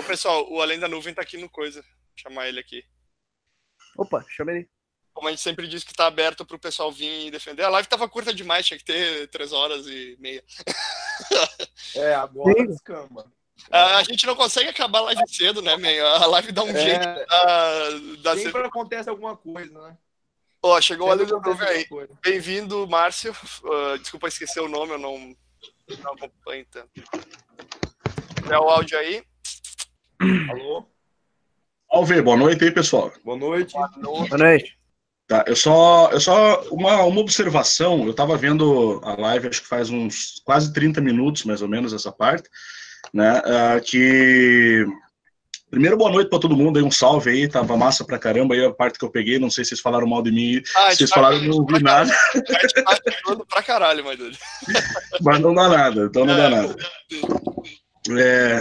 Ô, pessoal, o Além da Nuvem tá aqui no coisa. Vou chamar ele aqui. Opa, chama ele. Como a gente sempre diz que tá aberto pro pessoal vir e defender. A live tava curta demais, tinha que ter três horas e meia. É, agora Sim. descamba. A a gente não consegue acabar a live cedo, né, man? A live dá um É. jeito da, da Sempre acontece alguma coisa, né? Ó, chegou o Além da Nuvem aí. Bem-vindo, Márcio. Ah, desculpa esquecer o nome, eu não, não acompanho tanto. É o áudio aí. Alô? Alve, boa noite aí, pessoal. Boa noite. Boa noite. Tá, eu só, eu só uma, uma observação, eu estava vendo a live, acho que faz uns quase 30 minutos, mais ou menos, essa parte, né, ah, que... Primeiro, boa noite para todo mundo aí, um salve aí, tava massa pra caramba aí a parte que eu peguei, não sei se vocês falaram mal de mim, Ah, vocês tá- falaram que eu não ouvi nada, A gente tá pra caralho, dude. mas não dá nada, então não dá nada. É,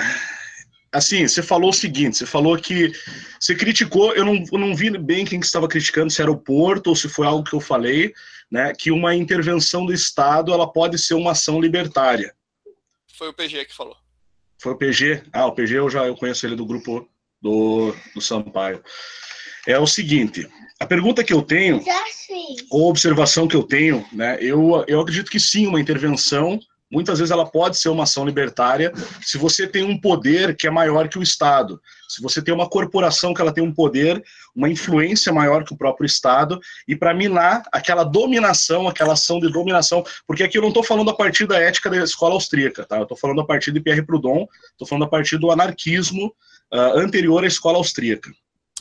assim, você falou o seguinte, você falou que você criticou, eu não, eu não vi bem quem que estava criticando, se era o Porto ou se foi algo que eu falei, né, que uma intervenção do Estado, ela pode ser uma ação libertária. Foi o PG que falou. Foi o PG? Ah, o PG eu já eu conheço ele do grupo do, do Sampaio. É o seguinte, a pergunta que eu tenho, ou a observação que eu tenho, né, eu, eu acredito que sim, uma intervenção, muitas vezes ela pode ser uma ação libertária, se você tem um poder que é maior que o Estado, se você tem uma corporação que ela tem um poder, uma influência maior que o próprio Estado, e para minar aquela dominação, aquela ação de dominação, porque aqui eu não estou falando a partir da ética da escola austríaca, tá? eu estou falando a partir de Pierre Proudhon, estou falando a partir do anarquismo ah, anterior à escola austríaca.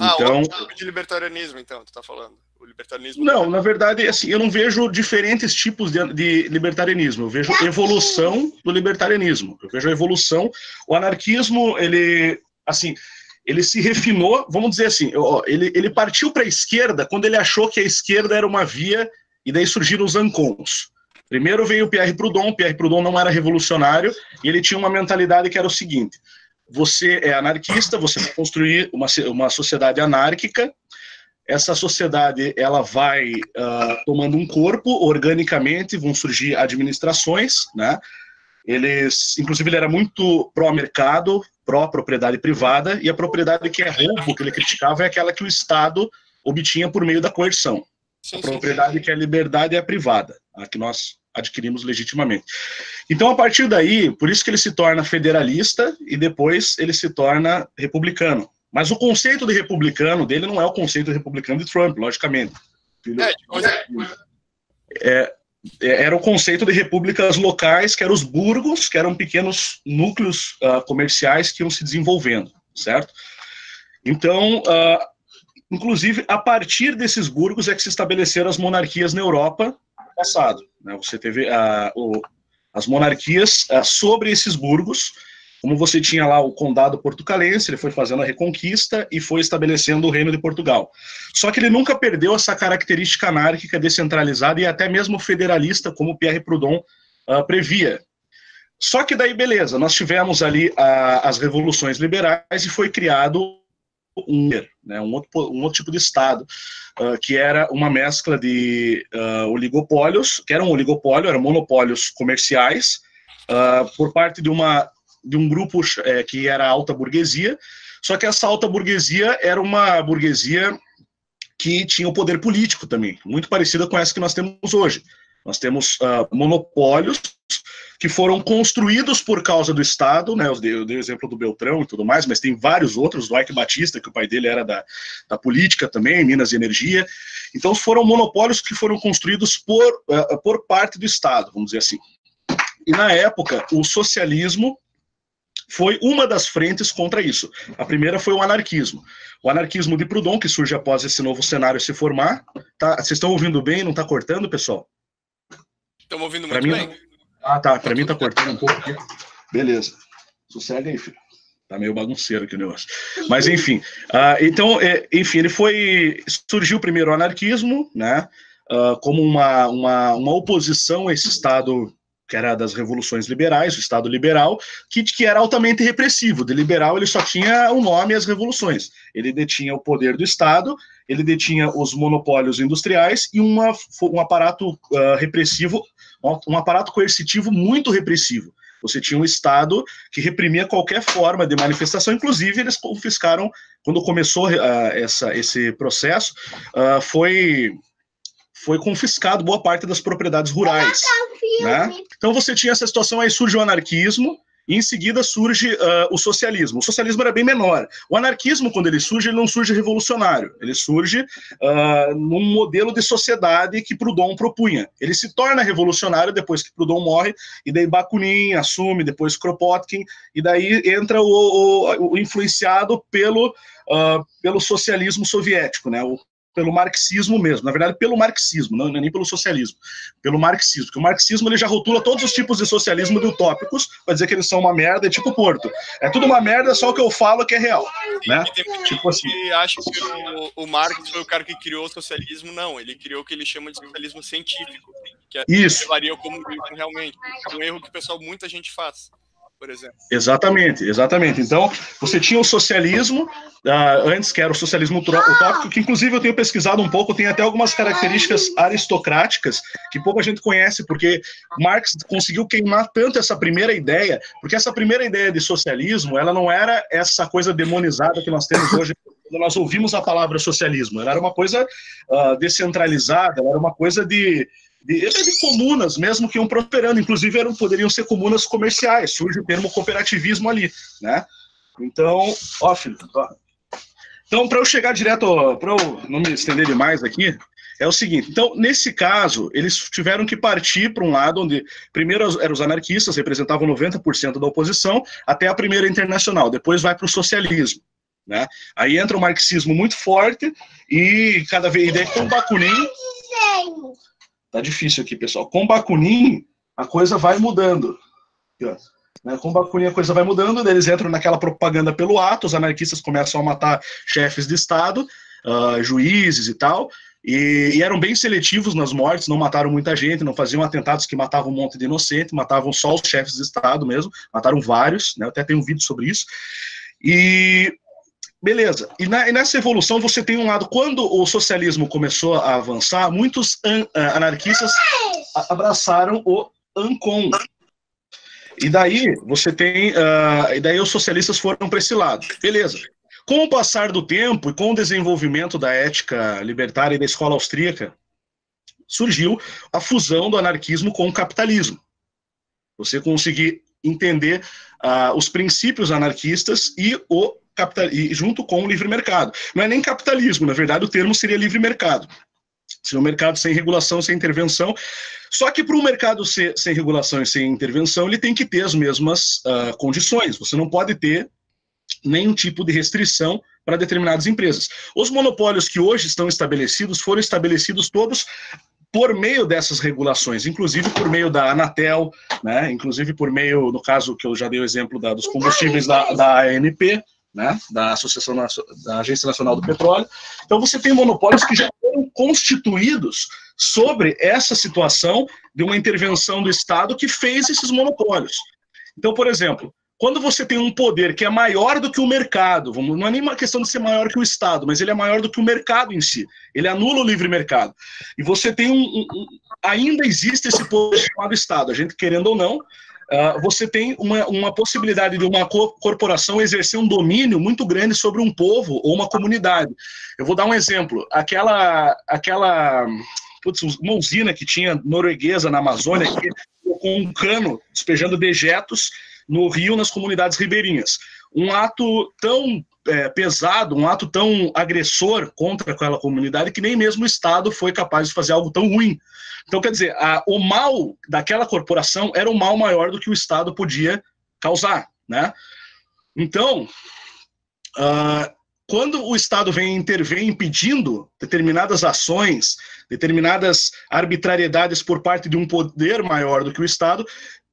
Ah, Então, o de libertarianismo, então, tu tá falando. O libertarianismo. não, na verdade, assim, eu não vejo diferentes tipos de, de libertarianismo. Eu vejo evolução do libertarianismo. Eu vejo a evolução. O anarquismo, ele, assim, ele se refinou, vamos dizer assim, ele, ele partiu para a esquerda quando ele achou que a esquerda era uma via, e daí surgiram os ancons. Primeiro veio o Pierre Proudhon, Pierre Proudhon não era revolucionário, e ele tinha uma mentalidade que era o seguinte, você é anarquista, você vai construir uma, uma sociedade anárquica, essa sociedade ela vai uh, tomando um corpo organicamente, vão surgir administrações, né? Eles, inclusive, ele era muito pró-mercado, pró-propriedade privada, e a propriedade que é roubo, que ele criticava, é aquela que o Estado obtinha por meio da coerção. Sim, A sim, propriedade que é liberdade é a privada, a que nós adquirimos legitimamente. Então, a partir daí, por isso que ele se torna federalista e depois ele se torna republicano. Mas o conceito de republicano dele não é o conceito republicano de Trump, logicamente. É, de coisa- é, era o conceito de repúblicas locais, que eram os burgos, que eram pequenos núcleos ah, comerciais que iam se desenvolvendo, certo? Então, ah, inclusive, a partir desses burgos é que se estabeleceram as monarquias na Europa no passado. Né? Você teve ah, o- as monarquias sobre esses burgos, como você tinha lá o condado portucalense, ele foi fazendo a reconquista e foi estabelecendo o reino de Portugal. Só que ele nunca perdeu essa característica anárquica, descentralizada e até mesmo federalista, como Pierre Proudhon ah, previa. Só que daí, beleza, nós tivemos ali ah, as revoluções liberais e foi criado um, né, um, outro, um outro tipo de Estado, ah, que era uma mescla de ah, oligopólios, que era um oligopólio, eram monopólios comerciais, ah, por parte de, uma, de um grupo eh, que era alta burguesia, só que essa alta burguesia era uma burguesia que tinha o poder político também, muito parecida com essa que nós temos hoje. Nós temos ah, monopólios que foram construídos por causa do Estado, né? Eu dei, eu dei o exemplo do Beltrão e tudo mais, mas tem vários outros, do Ike Batista, que o pai dele era da, da política também, Minas e Energia. Então foram monopólios que foram construídos por, ah, por parte do Estado, vamos dizer assim. E na época, o socialismo foi uma das frentes contra isso. A primeira foi o anarquismo. O anarquismo de Proudhon, que surge após esse novo cenário se formar. Tá, vocês estão ouvindo bem? Não está cortando, pessoal? Estamos ouvindo Pra muito mim, bem. Ah, tá. Para mim tá cortando um pouco aqui. Beleza. Sossega aí, filho. Tá meio bagunceiro aqui o negócio. Mas, enfim. ah, então, é, enfim, ele foi... Surgiu primeiro o anarquismo, né? ah, como uma, uma, uma oposição a esse Estado que era das revoluções liberais, o Estado liberal, que, que era altamente repressivo. De liberal, ele só tinha o nome e as revoluções. Ele detinha o poder do Estado, ele detinha os monopólios industriais e uma, um aparato ah, repressivo, um aparato coercitivo muito repressivo. Você tinha um Estado que reprimia qualquer forma de manifestação, inclusive eles confiscaram, quando começou uh, essa, esse processo, uh, foi, foi confiscado boa parte das propriedades rurais. Né? Então você tinha essa situação, aí surge o anarquismo, e em seguida surge uh, o socialismo. O socialismo era bem menor. O anarquismo, quando ele surge, ele não surge revolucionário. Ele surge uh, num modelo de sociedade que Proudhon propunha. Ele se torna revolucionário depois que Proudhon morre, e daí Bakunin assume, depois Kropotkin, e daí entra o, o, o influenciado pelo, uh, pelo socialismo soviético, né? O pelo marxismo mesmo, na verdade pelo marxismo, não, nem pelo socialismo, pelo marxismo, porque o marxismo ele já rotula todos os tipos de socialismo de utópicos para dizer que eles são uma merda, é tipo Porto. É tudo uma merda, só o que eu falo que é real, né? tipo assim. Que acha que o, o Marx foi o cara que criou o socialismo, não, ele criou o que ele chama de socialismo científico, que é Isso. varia como realmente, é um erro que o pessoal muita gente faz por exemplo. Exatamente, exatamente. Então, você tinha o socialismo, uh, antes que era o socialismo utópico, que inclusive eu tenho pesquisado um pouco, tem até algumas características aristocráticas que pouca gente conhece, porque Marx conseguiu queimar tanto essa primeira ideia, porque essa primeira ideia de socialismo, ela não era essa coisa demonizada que nós temos hoje quando nós ouvimos a palavra socialismo. Ela era uma coisa uh, descentralizada, ela era uma coisa de de, de comunas mesmo que iam prosperando, inclusive eram, poderiam ser comunas comerciais, surge o termo cooperativismo ali, né? Então, ó, filho, ó. Então, para eu chegar direto, para eu não me estender demais aqui, é o seguinte: então, nesse caso, eles tiveram que partir para um lado onde, primeiro, eram os anarquistas, representavam 90% da oposição, até a primeira internacional, depois vai para o socialismo. Né? Aí entra o marxismo muito forte e cada vez, e daí com o Bakunin, Tá difícil aqui, pessoal. Com Bakunin, a coisa vai mudando. Né? Com Bakunin, a coisa vai mudando, eles entram naquela propaganda pelo ato, os anarquistas começam a matar chefes de Estado, uh, juízes e tal, e, e, eram bem seletivos nas mortes, não mataram muita gente, não faziam atentados que matavam um monte de inocente, matavam só os chefes de Estado mesmo, mataram vários, né? até tem um vídeo sobre isso. E Beleza. E, na, e, nessa evolução você tem um lado, quando o socialismo começou a avançar, muitos an, anarquistas abraçaram o ANCOM. E daí você tem, uh, e daí os socialistas foram para esse lado. Beleza. Com o passar do tempo e com o desenvolvimento da ética libertária e da escola austríaca, surgiu a fusão do anarquismo com o capitalismo. Você conseguir entender uh, os princípios anarquistas e o capital, e junto com o livre mercado. Não é nem capitalismo, na verdade o termo seria livre mercado. Seria um mercado sem regulação, sem intervenção. Só que para um mercado ser, sem regulação e sem intervenção, ele tem que ter as mesmas uh, condições. Você não pode ter nenhum tipo de restrição para determinadas empresas. Os monopólios que hoje estão estabelecidos foram estabelecidos todos por meio dessas regulações, inclusive por meio da Anatel, né, inclusive por meio, no caso que eu já dei o exemplo da, dos combustíveis da, da ANP, né, da Associação da Agência Nacional do Petróleo. Então você tem monopólios que já foram constituídos sobre essa situação de uma intervenção do Estado que fez esses monopólios. Então, por exemplo, quando você tem um poder que é maior do que o mercado, não é nem uma questão de ser maior que o Estado, mas ele é maior do que o mercado em si, ele anula o livre mercado. E você tem um, um, ainda existe esse poder chamado Estado, a gente querendo ou não, uh, você tem uma, uma possibilidade de uma corporação exercer um domínio muito grande sobre um povo ou uma comunidade. Eu vou dar um exemplo. Aquela, aquela putz, uma usina que tinha norueguesa na Amazônia, que, com um cano despejando dejetos no rio, nas comunidades ribeirinhas. Um ato tão é, pesado, um ato tão agressor contra aquela comunidade que nem mesmo o Estado foi capaz de fazer algo tão ruim. Então, quer dizer, a, o mal daquela corporação era um mal maior do que o Estado podia causar, né? Então, uh, quando o Estado vem intervir impedindo determinadas ações, determinadas arbitrariedades por parte de um poder maior do que o Estado,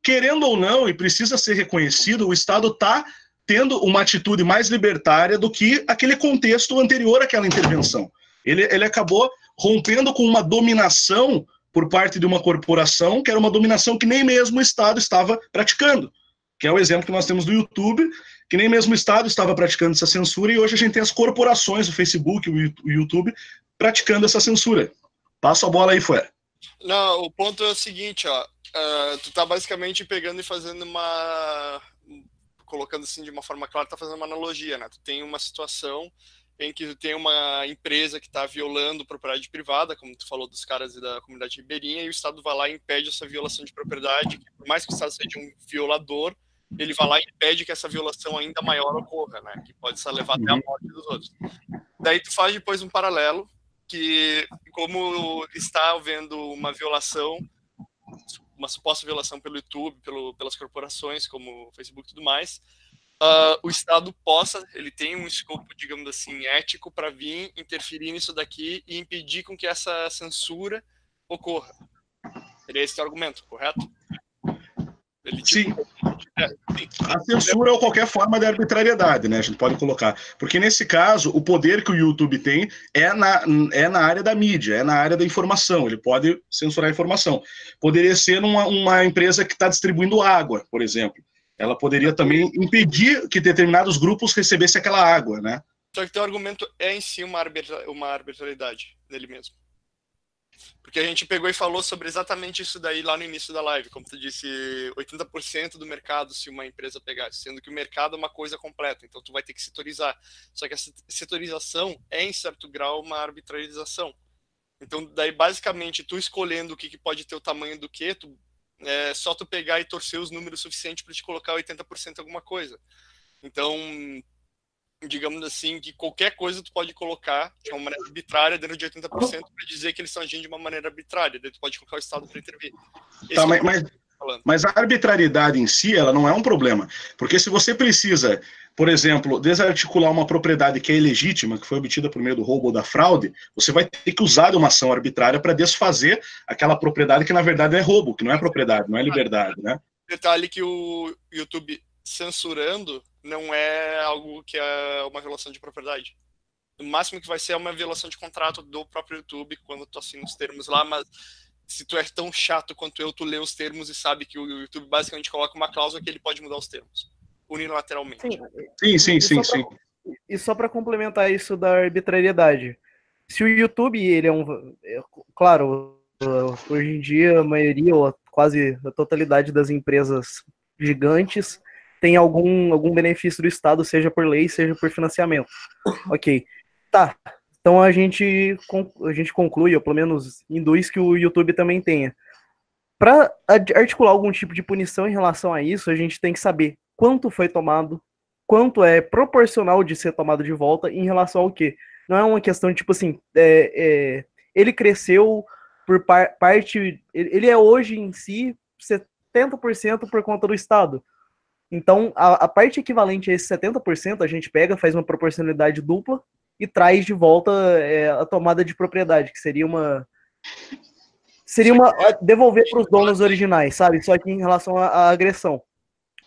querendo ou não, e precisa ser reconhecido, o Estado está tendo uma atitude mais libertária do que aquele contexto anterior àquela intervenção. Ele, ele acabou rompendo com uma dominação por parte de uma corporação, que era uma dominação que nem mesmo o Estado estava praticando. Que é o exemplo que nós temos do YouTube, que nem mesmo o Estado estava praticando essa censura, e hoje a gente tem as corporações, o Facebook, o YouTube, praticando essa censura. Passa a bola aí, Fuera. Não, o ponto é o seguinte, ó. Uh, tu tá basicamente pegando e fazendo uma. Colocando assim de uma forma clara, tá fazendo uma analogia, né? Tu tem uma situação em que tu tem uma empresa que está violando propriedade privada, como tu falou dos caras da comunidade ribeirinha, e o Estado vai lá e impede essa violação de propriedade, que, por mais que o Estado seja um violador, ele vai lá e impede que essa violação ainda maior ocorra, né? Que pode levar até a uhum. morte dos outros. Daí tu faz depois um paralelo que como está havendo uma violação, uma suposta violação pelo YouTube, pelo, pelas corporações como Facebook e tudo mais, uh, o Estado possa, ele tem um escopo, digamos assim, ético para vir interferir nisso daqui e impedir com que essa censura ocorra. Seria esse o argumento, correto? Ele, tipo, sim. É, a censura ou qualquer forma de arbitrariedade, né? A gente pode colocar. Porque nesse caso, o poder que o YouTube tem é na, é na área da mídia, é na área da informação. Ele pode censurar a informação. Poderia ser numa, uma empresa que está distribuindo água, por exemplo. Ela poderia também impedir que determinados grupos recebessem aquela água, né? Só que teu argumento é em si uma, uma arbitrariedade dele mesmo. Porque a gente pegou e falou sobre exatamente isso daí lá no início da live, como tu disse, 80% do mercado se uma empresa pegar, sendo que o mercado é uma coisa completa, então tu vai ter que setorizar. Só que a setorização é em certo grau uma arbitrarização. Então daí basicamente tu escolhendo o que, que pode ter o tamanho do que, tu é só tu pegar e torcer os números suficientes para te colocar 80% alguma coisa. Então, digamos assim, que qualquer coisa tu pode colocar de uma maneira arbitrária dentro de 80% para dizer que eles estão agindo de uma maneira arbitrária. Daí tu pode colocar o Estado para intervir. Tá, é mas, mas, mas, a arbitrariedade em si, ela não é um problema. Porque se você precisa, por exemplo, desarticular uma propriedade que é ilegítima, que foi obtida por meio do roubo ou da fraude, você vai ter que usar uma ação arbitrária para desfazer aquela propriedade que na verdade é roubo, que não é propriedade, não é liberdade, né? Detalhe que o YouTube censurando não é algo que é uma violação de propriedade. O máximo que vai ser é uma violação de contrato do próprio YouTube quando tu assina os termos lá, mas se tu é tão chato quanto eu, tu lê os termos e sabe que o YouTube basicamente coloca uma cláusula que ele pode mudar os termos, unilateralmente. Sim, sim, sim, sim. Pra, e só para complementar isso da arbitrariedade, se o YouTube, ele é um... É, claro, hoje em dia a maioria, ou quase a totalidade das empresas gigantes tem algum, algum benefício do Estado, seja por lei, seja por financiamento. Ok. Tá. Então a gente, a gente conclui, ou pelo menos induz que o YouTube também tenha. Para articular algum tipo de punição em relação a isso, a gente tem que saber quanto foi tomado, quanto é proporcional de ser tomado de volta em relação ao quê. Não é uma questão tipo assim, é, é, ele cresceu por par parte. Ele é hoje em si 70% por conta do Estado. Então, a, a, parte equivalente a esse 70%, a gente pega, faz uma proporcionalidade dupla e traz de volta é, a tomada de propriedade, que seria uma. Seria uma. devolver para os donos originais, sabe? Só que em relação à, agressão.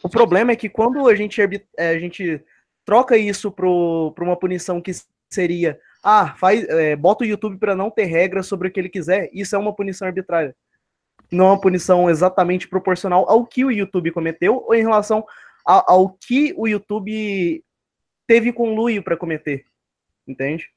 O problema é que quando a gente, é, a gente troca isso para uma punição que seria. Ah, faz, é, bota o YouTube para não ter regras sobre o que ele quiser, isso é uma punição arbitrária não é uma punição exatamente proporcional ao que o YouTube cometeu ou em relação a, ao que o YouTube teve conluio para cometer, entende?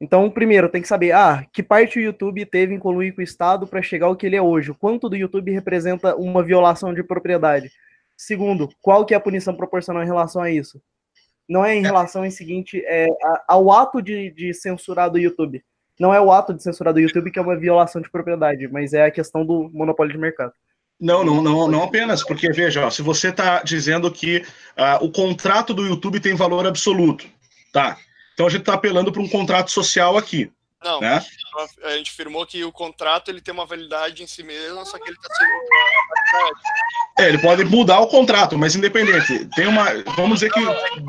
Então, primeiro, tem que saber, ah, que parte o YouTube teve em conluio com o Estado para chegar ao que ele é hoje, o quanto do YouTube representa uma violação de propriedade. Segundo, qual que é a punição proporcional em relação a isso? Não é em relação em seguinte, é, ao ato de, de censurar do YouTube, não é o ato de censurar do YouTube que é uma violação de propriedade, mas é a questão do monopólio de mercado. Não, não, não, não apenas, porque veja, ó, se você está dizendo que uh, o contrato do YouTube tem valor absoluto, tá? Então a gente está apelando para um contrato social aqui. Não, né? a gente afirmou que o contrato ele tem uma validade em si mesmo, só que ele está sendo. É, ele pode mudar o contrato, mas independente. Tem uma. Vamos dizer que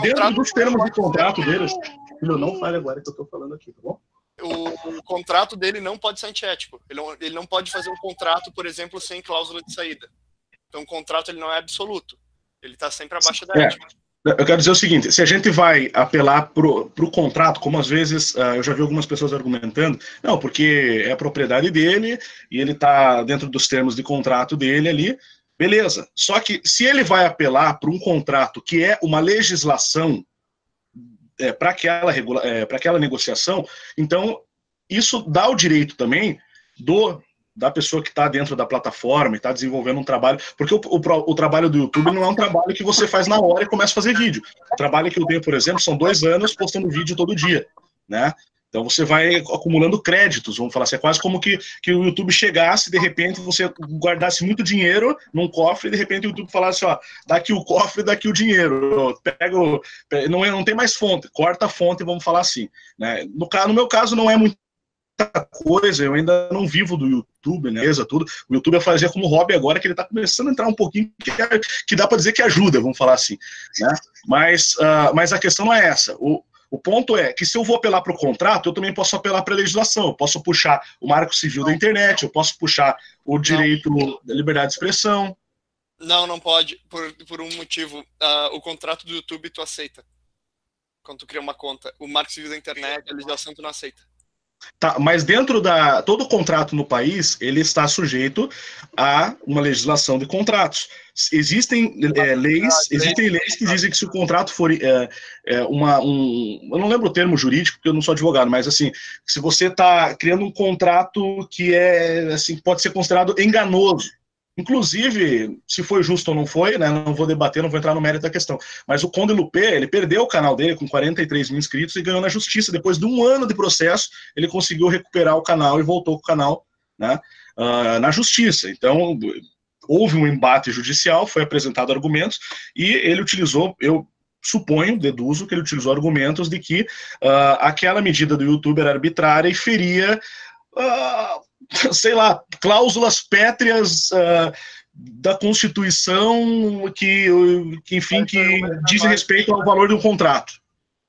dentro dos termos de contrato deles. Filho, não fale agora que eu estou falando aqui, tá bom? O, o, contrato dele não pode ser antiético. Ele não, ele não pode fazer um contrato, por exemplo, sem cláusula de saída. Então, o contrato ele não é absoluto. Ele está sempre abaixo da é. ética. Eu quero dizer o seguinte: se a gente vai apelar para o contrato, como às vezes uh, eu já vi algumas pessoas argumentando, não, porque é a propriedade dele e ele está dentro dos termos de contrato dele ali, beleza. Só que se ele vai apelar para um contrato que é uma legislação é, para aquela, é, aquela negociação. Então, isso dá o direito também do, da pessoa que está dentro da plataforma e está desenvolvendo um trabalho, porque o, o, o, trabalho do YouTube não é um trabalho que você faz na hora e começa a fazer vídeo. O trabalho que eu tenho, por exemplo, são dois anos postando vídeo todo dia, né? Então você vai acumulando créditos, vamos falar assim, é quase como que, que o YouTube chegasse, de repente você guardasse muito dinheiro num cofre, e de repente o YouTube falasse, ó, daqui o cofre, daqui o dinheiro, pega o, não, é, não tem mais fonte, corta a fonte, vamos falar assim. Né? No, no meu caso não é muito coisa, eu ainda não vivo do YouTube, né? Tudo. O YouTube eu fazia como hobby agora, que ele está começando a entrar um pouquinho, que, que dá para dizer que ajuda, vamos falar assim, né? Mas, uh, mas a questão não é essa. O, o ponto é que se eu vou apelar para o contrato, eu também posso apelar para a legislação. Eu posso puxar o marco civil da internet, eu posso puxar o direito não. da liberdade de expressão. Não, não pode, por, por um motivo. Uh, o contrato do YouTube tu aceita. Quando tu cria uma conta. O marco civil da internet, a legislação tu não aceita. Tá, mas dentro da. Todo contrato no país, ele está sujeito a uma legislação de contratos. Existem é, leis, existem leis que dizem que se o contrato for é, é, uma. Um, eu não lembro o termo jurídico, porque eu não sou advogado, mas assim, se você está criando um contrato que é assim, pode ser considerado enganoso Inclusive, se foi justo ou não foi, né, não vou debater, não vou entrar no mérito da questão. Mas o Conde Lupé, ele perdeu o canal dele com 43 mil inscritos e ganhou na justiça. Depois de um ano de processo, ele conseguiu recuperar o canal e voltou com o canal né, uh, na justiça. Então, houve um embate judicial, foi apresentado argumentos e ele utilizou, eu suponho, deduzo que ele utilizou argumentos de que uh, aquela medida do YouTube era arbitrária e feria uh, sei lá, cláusulas pétreas uh, da Constituição que, que enfim, que dizem respeito ao valor de um contrato.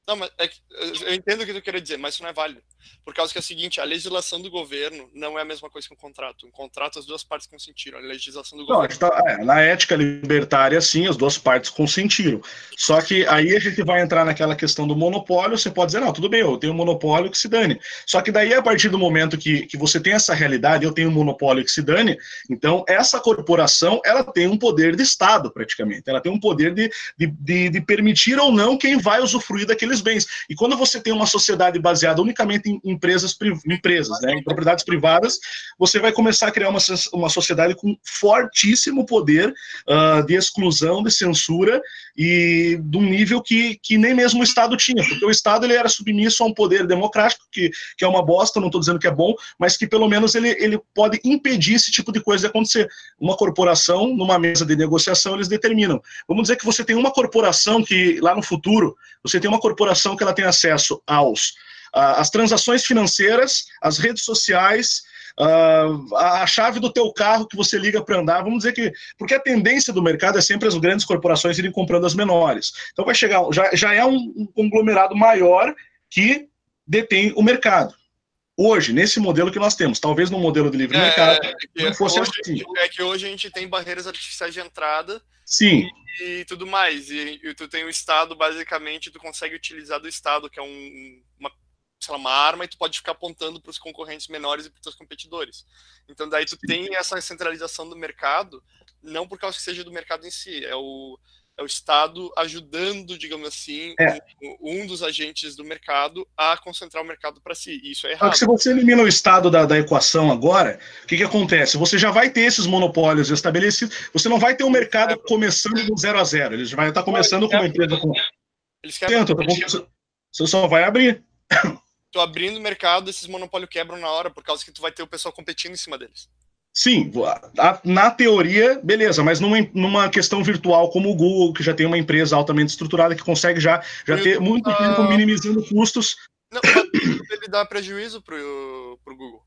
Não, mas é que, eu entendo o que tu quer dizer, mas isso não é válido. Por causa que é o seguinte, a legislação do governo não é a mesma coisa que um contrato. Um contrato, as duas partes consentiram. A legislação do não, governo. Tá, é, na ética libertária, sim, as duas partes consentiram. Só que aí a gente vai entrar naquela questão do monopólio. Você pode dizer, não, tudo bem, eu tenho um monopólio que se dane. Só que daí, a partir do momento que, que você tem essa realidade, eu tenho um monopólio que se dane, então essa corporação ela tem um poder de Estado, praticamente. Ela tem um poder de, de, de, de permitir ou não quem vai usufruir daqueles bens. E quando você tem uma sociedade baseada unicamente em, empresas, empresas né, em propriedades privadas, você vai começar a criar uma, uma sociedade com fortíssimo poder uh, de exclusão, de censura e de um nível que, que nem mesmo o Estado tinha, porque o Estado ele era submisso a um poder democrático, que, que é uma bosta, não estou dizendo que é bom, mas que pelo menos ele, ele pode impedir esse tipo de coisa de acontecer. Uma corporação, numa mesa de negociação, eles determinam. Vamos dizer que você tem uma corporação que, lá no futuro, você tem uma corporação que ela tem acesso aos as transações financeiras, as redes sociais, a chave do teu carro que você liga para andar, vamos dizer que, porque a tendência do mercado é sempre as grandes corporações irem comprando as menores. Então vai chegar, já, já é um conglomerado maior que detém o mercado. Hoje, nesse modelo que nós temos, talvez no modelo de livre é, mercado, é, não fosse hoje, assim. É que hoje a gente tem barreiras artificiais de entrada Sim. E, e tudo mais. E, e, tu tem o Estado, basicamente, tu consegue utilizar do Estado, que é um, uma sei lá, uma arma e tu pode ficar apontando para os concorrentes menores e para os teus competidores. Então daí tu tem essa centralização do mercado, não por causa que seja do mercado em si, é o, é o Estado ajudando, digamos assim, é. um, um, dos agentes do mercado a concentrar o mercado para si. Isso é errado. se você elimina o Estado da, da equação agora, o que, que acontece? Você já vai ter esses monopólios estabelecidos, você não vai ter um mercado é. começando do zero a zero, eles vai estar começando com uma empresa com... Eles querem... Tenta, você só vai abrir tu abrindo o mercado, esses monopólios quebram na hora, por causa que tu vai ter o pessoal competindo em cima deles. Sim, na teoria, beleza, mas numa, numa questão virtual como o Google, que já tem uma empresa altamente estruturada, que consegue já, já ter muito tempo minimizando custos. Não, ele dá prejuízo pro, pro Google.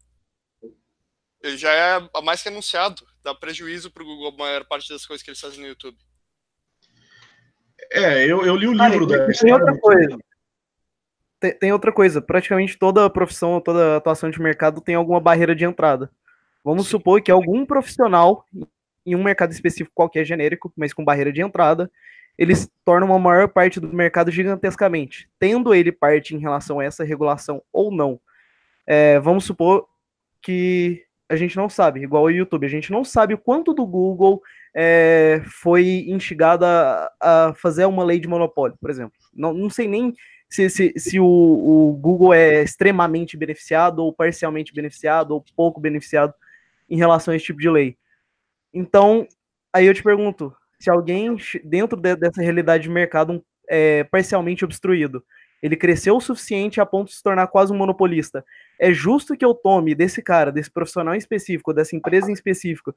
Ele já é mais que anunciado, dá prejuízo pro Google a maior parte das coisas que eles fazem no YouTube. É, eu, eu li o livro ah, da. Tem outra coisa tem, tem outra coisa, praticamente toda profissão, toda atuação de mercado tem alguma barreira de entrada. Vamos Sim. supor que algum profissional em um mercado específico qualquer genérico, mas com barreira de entrada, eles tornam uma maior parte do mercado gigantescamente, tendo ele parte em relação a essa regulação ou não. É, vamos supor que a gente não sabe, igual o YouTube, a gente não sabe o quanto do Google é, foi instigado a, a, fazer uma lei de monopólio, por exemplo. Não, não sei nem se, se, se o, o, Google é extremamente beneficiado, ou parcialmente beneficiado, ou pouco beneficiado. em relação a esse tipo de lei. Então, aí eu te pergunto, se alguém dentro de, dessa realidade de mercado é, parcialmente obstruído, ele cresceu o suficiente a ponto de se tornar quase um monopolista. É justo que eu tome desse cara, desse profissional em específico, dessa empresa em específico,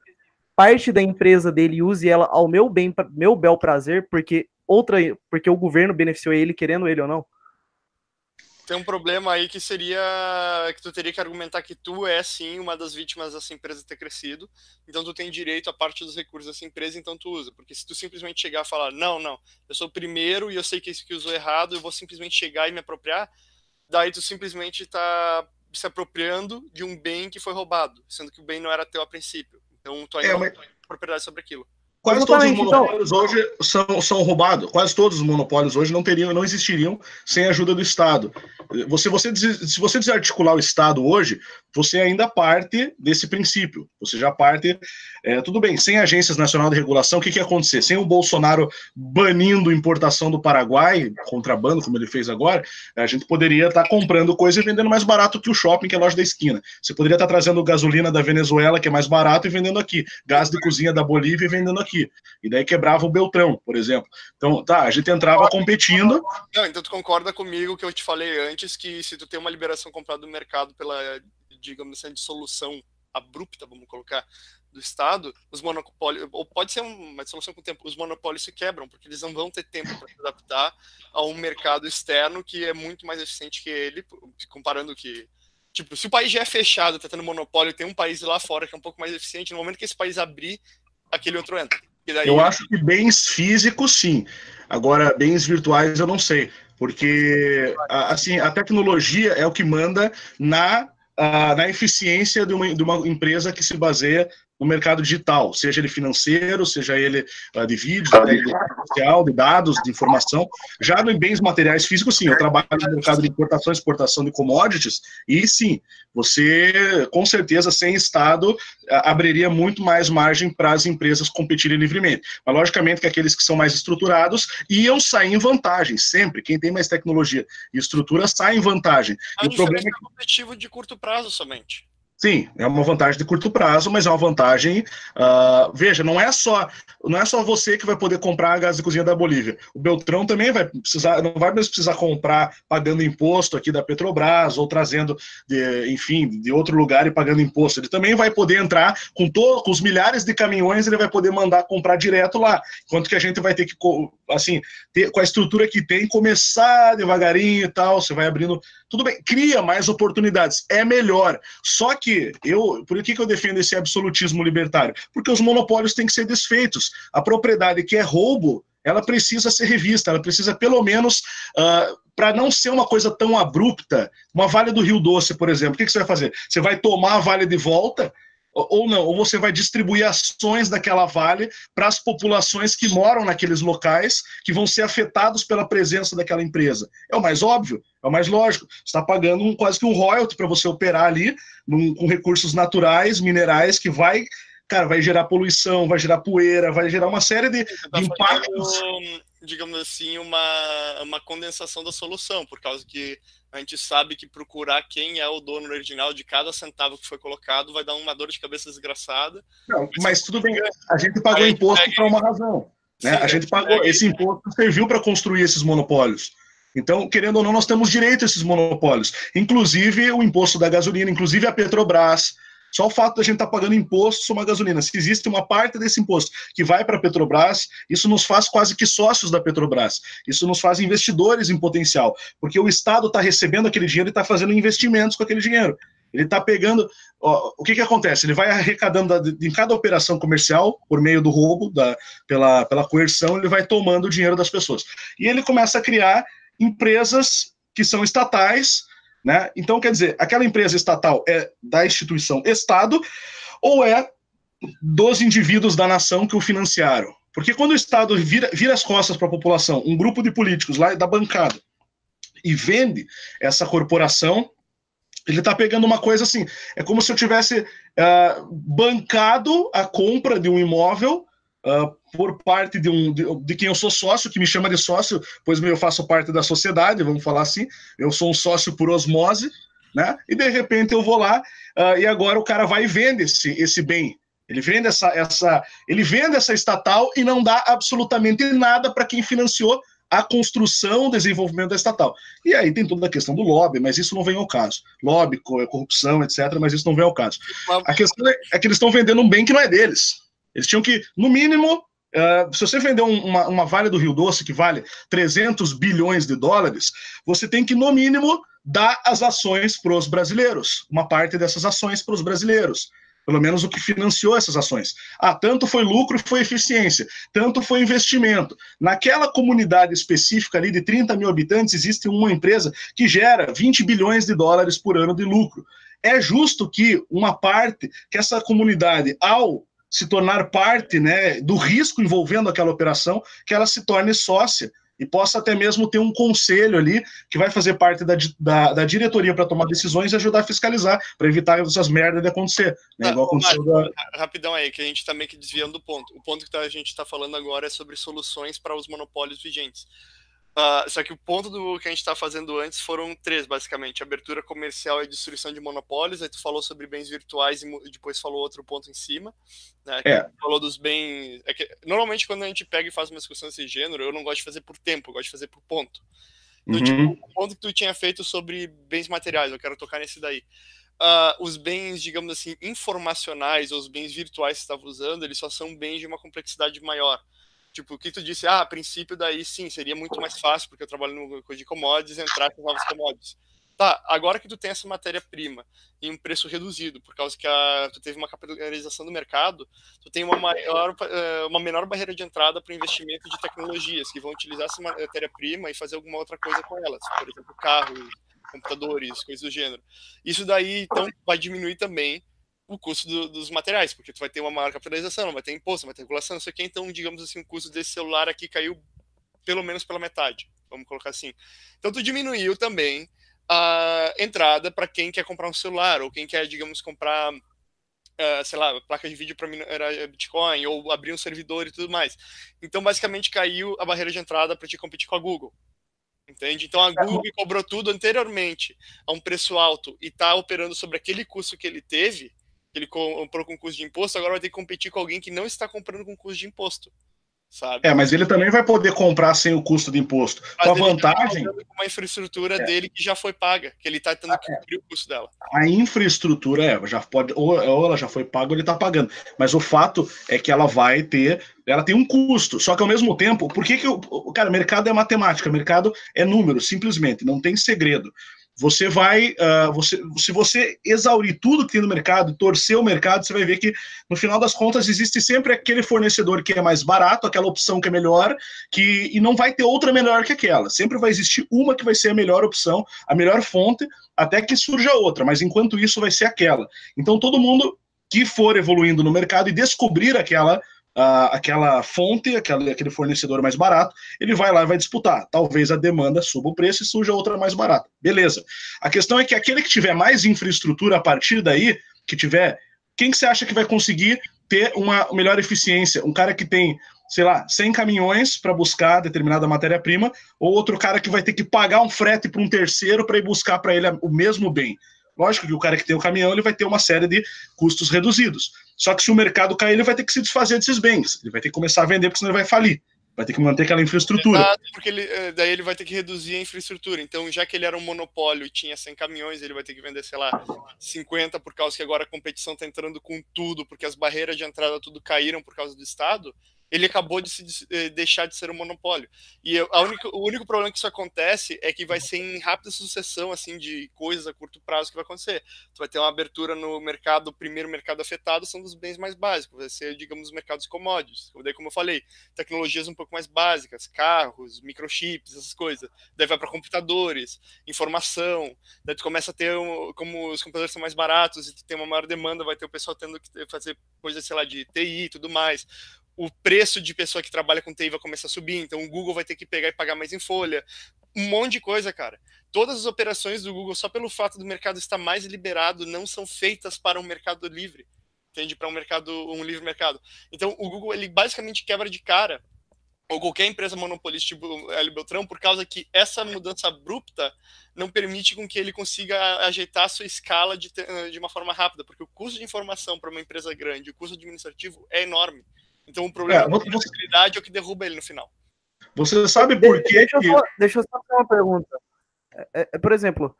parte da empresa dele e use ela ao meu bem, meu bel prazer, porque outra, porque o governo beneficiou ele, querendo ele ou não? Tem um problema aí que seria que tu teria que argumentar que tu é sim uma das vítimas dessa empresa ter crescido, então tu tem direito a parte dos recursos dessa empresa, então tu usa. Porque se tu simplesmente chegar e falar, não, não, eu sou o primeiro e eu sei que isso que usou errado, eu vou simplesmente chegar e me apropriar, daí tu simplesmente está se apropriando de um bem que foi roubado, sendo que o bem não era teu a princípio. Então tu ainda é, mas... tem propriedade sobre aquilo. Quase todos os então. monopólios então... hoje são, são roubados. Quase todos os monopólios hoje não teriam, não existiriam sem a ajuda do Estado. Você, você, se você desarticular o Estado hoje, você ainda parte desse princípio. Você já parte. É, tudo bem, sem agências nacional de regulação, o que, que ia acontecer? Sem o Bolsonaro banindo importação do Paraguai, contrabando, como ele fez agora, a gente poderia estar tá comprando coisa e vendendo mais barato que o shopping, que é a loja da esquina. Você poderia estar tá trazendo gasolina da Venezuela, que é mais barato, e vendendo aqui. Gás de cozinha da Bolívia e vendendo aqui. E daí quebrava o Beltrão, por exemplo. Então, tá, a gente entrava competindo. Não, então tu concorda comigo que eu te falei antes que se tu tem uma liberação comprada do mercado pela digamos assim, de solução abrupta, vamos colocar, do Estado, os monopólios, ou pode ser uma solução com o tempo, os monopólios se quebram, porque eles não vão ter tempo para se adaptar a um mercado externo que é muito mais eficiente que ele, comparando que. Tipo, se o país já é fechado, tá tendo monopólio, tem um país lá fora que é um pouco mais eficiente, no momento que esse país abrir, aquele outro entra. Daí... Eu acho que bens físicos, sim. Agora, bens virtuais, eu não sei. Porque, assim, a tecnologia é o que manda na na eficiência de uma, de uma empresa que se baseia no mercado digital, seja ele financeiro, seja ele uh, de vídeo, de social, de dados, de informação. Já no bens materiais físicos, sim, eu trabalho no mercado de importação e exportação de commodities, e sim, você, com certeza, sem Estado, abriria muito mais margem para as empresas competirem livremente. Mas, logicamente, que aqueles que são mais estruturados iam sair em vantagem, sempre. Quem tem mais tecnologia e estrutura sai em vantagem. A e o problema é, é competitivo de curto prazo somente. Sim, é uma vantagem de curto prazo, mas é uma vantagem. Uh, veja, não é só não é só você que vai poder comprar a gás de cozinha da Bolívia. O Beltrão também vai precisar, não vai mais precisar comprar pagando imposto aqui da Petrobras ou trazendo, de, enfim, de outro lugar e pagando imposto. Ele também vai poder entrar com, to, com os milhares de caminhões, ele vai poder mandar comprar direto lá. Enquanto que a gente vai ter que, assim, ter, com a estrutura que tem, começar devagarinho e tal. Você vai abrindo tudo bem, cria mais oportunidades, é melhor. Só que eu, por que, que eu defendo esse absolutismo libertário? Porque os monopólios têm que ser desfeitos. A propriedade que é roubo, ela precisa ser revista, ela precisa pelo menos uh, ah, para não ser uma coisa tão abrupta, uma Vale do Rio Doce, por exemplo, o que, que você vai fazer? Você vai tomar a Vale de volta, ou não, ou você vai distribuir ações daquela vale para as populações que moram naqueles locais que vão ser afetados pela presença daquela empresa. É o mais óbvio, é o mais lógico. Você está pagando um, quase que um royalty para você operar ali num, com recursos naturais, minerais, que vai, cara, vai gerar poluição, vai gerar poeira, vai gerar uma série de, tá de impactos. digamos assim, uma, uma condensação da solução, por causa que a gente sabe que procurar quem é o dono original de cada centavo que foi colocado vai dar uma dor de cabeça desgraçada. Não, mas tudo bem, a gente pagou imposto para uma razão. Né? Sim, a gente pagou, esse imposto serviu para construir esses monopólios. Então, querendo ou não, nós temos direito a esses monopólios. Inclusive o imposto da gasolina, inclusive a Petrobras, só o fato da gente estar tá pagando imposto sobre a gasolina, se existe uma parte desse imposto que vai para a Petrobras, isso nos faz quase que sócios da Petrobras. Isso nos faz investidores em potencial, porque o Estado está recebendo aquele dinheiro e está fazendo investimentos com aquele dinheiro. Ele está pegando. Ó, o que, que acontece? Ele vai arrecadando da, em cada operação comercial, por meio do roubo, da, pela, pela coerção, ele vai tomando o dinheiro das pessoas. E ele começa a criar empresas que são estatais, né? Então, quer dizer, aquela empresa estatal é da instituição Estado ou é dos indivíduos da nação que o financiaram? Porque quando o Estado vira, vira as costas para a população, um grupo de políticos lá da bancada, e vende essa corporação, ele está pegando uma coisa assim, é como se eu tivesse uh, bancado a compra de um imóvel uh, por parte de, um, de, de, quem eu sou sócio, que me chama de sócio, pois eu faço parte da sociedade, vamos falar assim, eu sou um sócio por osmose, né? E de repente eu vou lá uh, e agora o cara vai e vende esse, esse bem. Ele vende essa, essa, ele vende essa estatal e não dá absolutamente nada para quem financiou a construção, o desenvolvimento da estatal. E aí tem toda a questão do lobby, mas isso não vem ao caso. Lobby, corrupção, etc., mas isso não vem ao caso. A questão é, é que eles estão vendendo um bem que não é deles. Eles tinham que, no mínimo, Uh, se você vender um, uma, uma Vale do Rio Doce que vale 300 bilhões de dólares, você tem que, no mínimo, dar as ações para os brasileiros, uma parte dessas ações para os brasileiros pelo menos o que financiou essas ações. Ah, tanto foi lucro, foi eficiência, tanto foi investimento. Naquela comunidade específica ali de 30 mil habitantes, existe uma empresa que gera 20 bilhões de dólares por ano de lucro. É justo que uma parte, que essa comunidade, ao se tornar parte né, do risco envolvendo aquela operação, que ela se torne sócia e possa até mesmo ter um conselho ali que vai fazer parte da, da, da diretoria para tomar decisões e ajudar a fiscalizar, para evitar essas merdas de acontecer. Né? Tá, aconteceu da... Rapidão aí, que a gente está meio que desviando do ponto. O ponto que tá, a gente está falando agora é sobre soluções para os monopólios vigentes. Uh, só que o ponto do que a gente está fazendo antes foram três, basicamente: abertura comercial e destruição de monopólios. Aí tu falou sobre bens virtuais e depois falou outro ponto em cima. Né, é. Falou dos bens. É que, normalmente, quando a gente pega e faz uma discussão desse gênero, eu não gosto de fazer por tempo, eu gosto de fazer por ponto. Então, uhum. tipo, o ponto que tu tinha feito sobre bens materiais, eu quero tocar nesse daí. Uh, os bens, digamos assim, informacionais ou os bens virtuais que você estava usando, eles só são bens de uma complexidade maior. Tipo, o que tu disse, ah, a princípio daí sim, seria muito mais fácil, porque eu trabalho no coisa de commodities, entrar com novas commodities. Tá, agora que tu tem essa matéria-prima em um preço reduzido, por causa que a, tu teve uma capitalização do mercado, tu tem uma, maior, eh, uma menor barreira de entrada para o investimento de tecnologias que vão utilizar essa matéria-prima e fazer alguma outra coisa com elas, por exemplo, carros, computadores, coisas do gênero. Isso daí, então, vai diminuir também o custo do, dos materiais, porque tu vai ter uma maior capitalização, vai ter imposto, vai ter regulação, não sei o que, então, digamos assim, o custo desse celular aqui caiu pelo menos pela metade, vamos colocar assim. Então, tu diminuiu também a entrada para quem quer comprar um celular, ou quem quer, digamos, comprar, uh, sei lá, placa de vídeo para Bitcoin, ou abrir um servidor e tudo mais. Então, basicamente, caiu a barreira de entrada para te competir com a Google. Entende? Então a Google cobrou tudo anteriormente a um preço alto e está operando sobre aquele custo que ele teve, ele comprou com custo de imposto, agora vai ter que competir com alguém que não está comprando com custo de imposto. Sabe? É, mas ele também vai poder comprar sem o custo de imposto. Mas com a tá vantagem. Uma infraestrutura é. dele que já foi paga, que ele está tendo que cumprir o custo dela. A infraestrutura é, já pode, ou, ela já foi paga ou ele está pagando. Mas o fato é que ela vai ter. Ela tem um custo, só que ao mesmo tempo, por que, que o. Cara, mercado é matemática, mercado é número, simplesmente, não tem segredo você vai, uh, você, se você exaurir tudo que tem no mercado, torcer o mercado, você vai ver que no final das contas existe sempre aquele fornecedor que é mais barato, aquela opção que é melhor, que e não vai ter outra melhor que aquela. Sempre vai existir uma que vai ser a melhor opção, a melhor fonte, até que surja outra. Mas enquanto isso vai ser aquela. Então todo mundo que for evoluindo no mercado e descobrir aquela uh, aquela fonte, aquele, aquele fornecedor mais barato, ele vai lá e vai disputar. Talvez a demanda suba o preço e surja outra mais barata. Beleza. A questão é que aquele que tiver mais infraestrutura a partir daí, que tiver. Quem que você acha que vai conseguir ter uma melhor eficiência? Um cara que tem sei lá, 100 caminhões para buscar determinada matéria-prima, ou outro cara que vai ter que pagar um frete para um terceiro para ir buscar para ele o mesmo bem. Lógico que o cara que tem o caminhão ele vai ter uma série de custos reduzidos. Só que se o mercado cair, ele vai ter que se desfazer desses bens. Ele vai ter que começar a vender, porque senão ele vai falir. Vai ter que manter aquela infraestrutura. Exato, porque ele, eh, daí ele vai ter que reduzir a infraestrutura. Então, já que ele era um monopólio e tinha 100 caminhões, ele vai ter que vender, sei lá, 50, por causa que agora a competição está entrando com tudo, porque as barreiras de entrada tudo caíram por causa do Estado ele acabou de se eh, deixar de ser um monopólio. E a única, o único problema que isso acontece é que vai ser em rápida sucessão assim de coisas a curto prazo que vai acontecer. Tu vai ter uma abertura no mercado, o primeiro mercado afetado são dos bens mais básicos, vai ser, digamos, os mercados commodities. Daí, como eu falei, tecnologias um pouco mais básicas, carros, microchips, essas coisas. Daí vai para computadores, informação. Daí tu começa a ter, um, como os computadores são mais baratos e tu tem uma maior demanda, vai ter o pessoal tendo que fazer coisas, sei lá, de TI e tudo mais o preço de pessoa que trabalha com TI vai começar a subir, então o Google vai ter que pegar e pagar mais em folha. Um monte de coisa, cara. Todas as operações do Google, só pelo fato do mercado estar mais liberado, não são feitas para um mercado livre. Entende? Para um mercado, um livre mercado. Então, o Google, ele basicamente quebra de cara ou qualquer empresa monopolista tipo L Beltrão, por causa que essa mudança abrupta não permite com que ele consiga ajeitar a sua escala de, de uma forma rápida, porque o custo de informação para uma empresa grande, o custo administrativo é enorme. Então o problema é, da possibilidade é o que derruba ele no final. Você sabe por que. Deixa, eu só, deixa eu só fazer uma pergunta. É, é, por exemplo,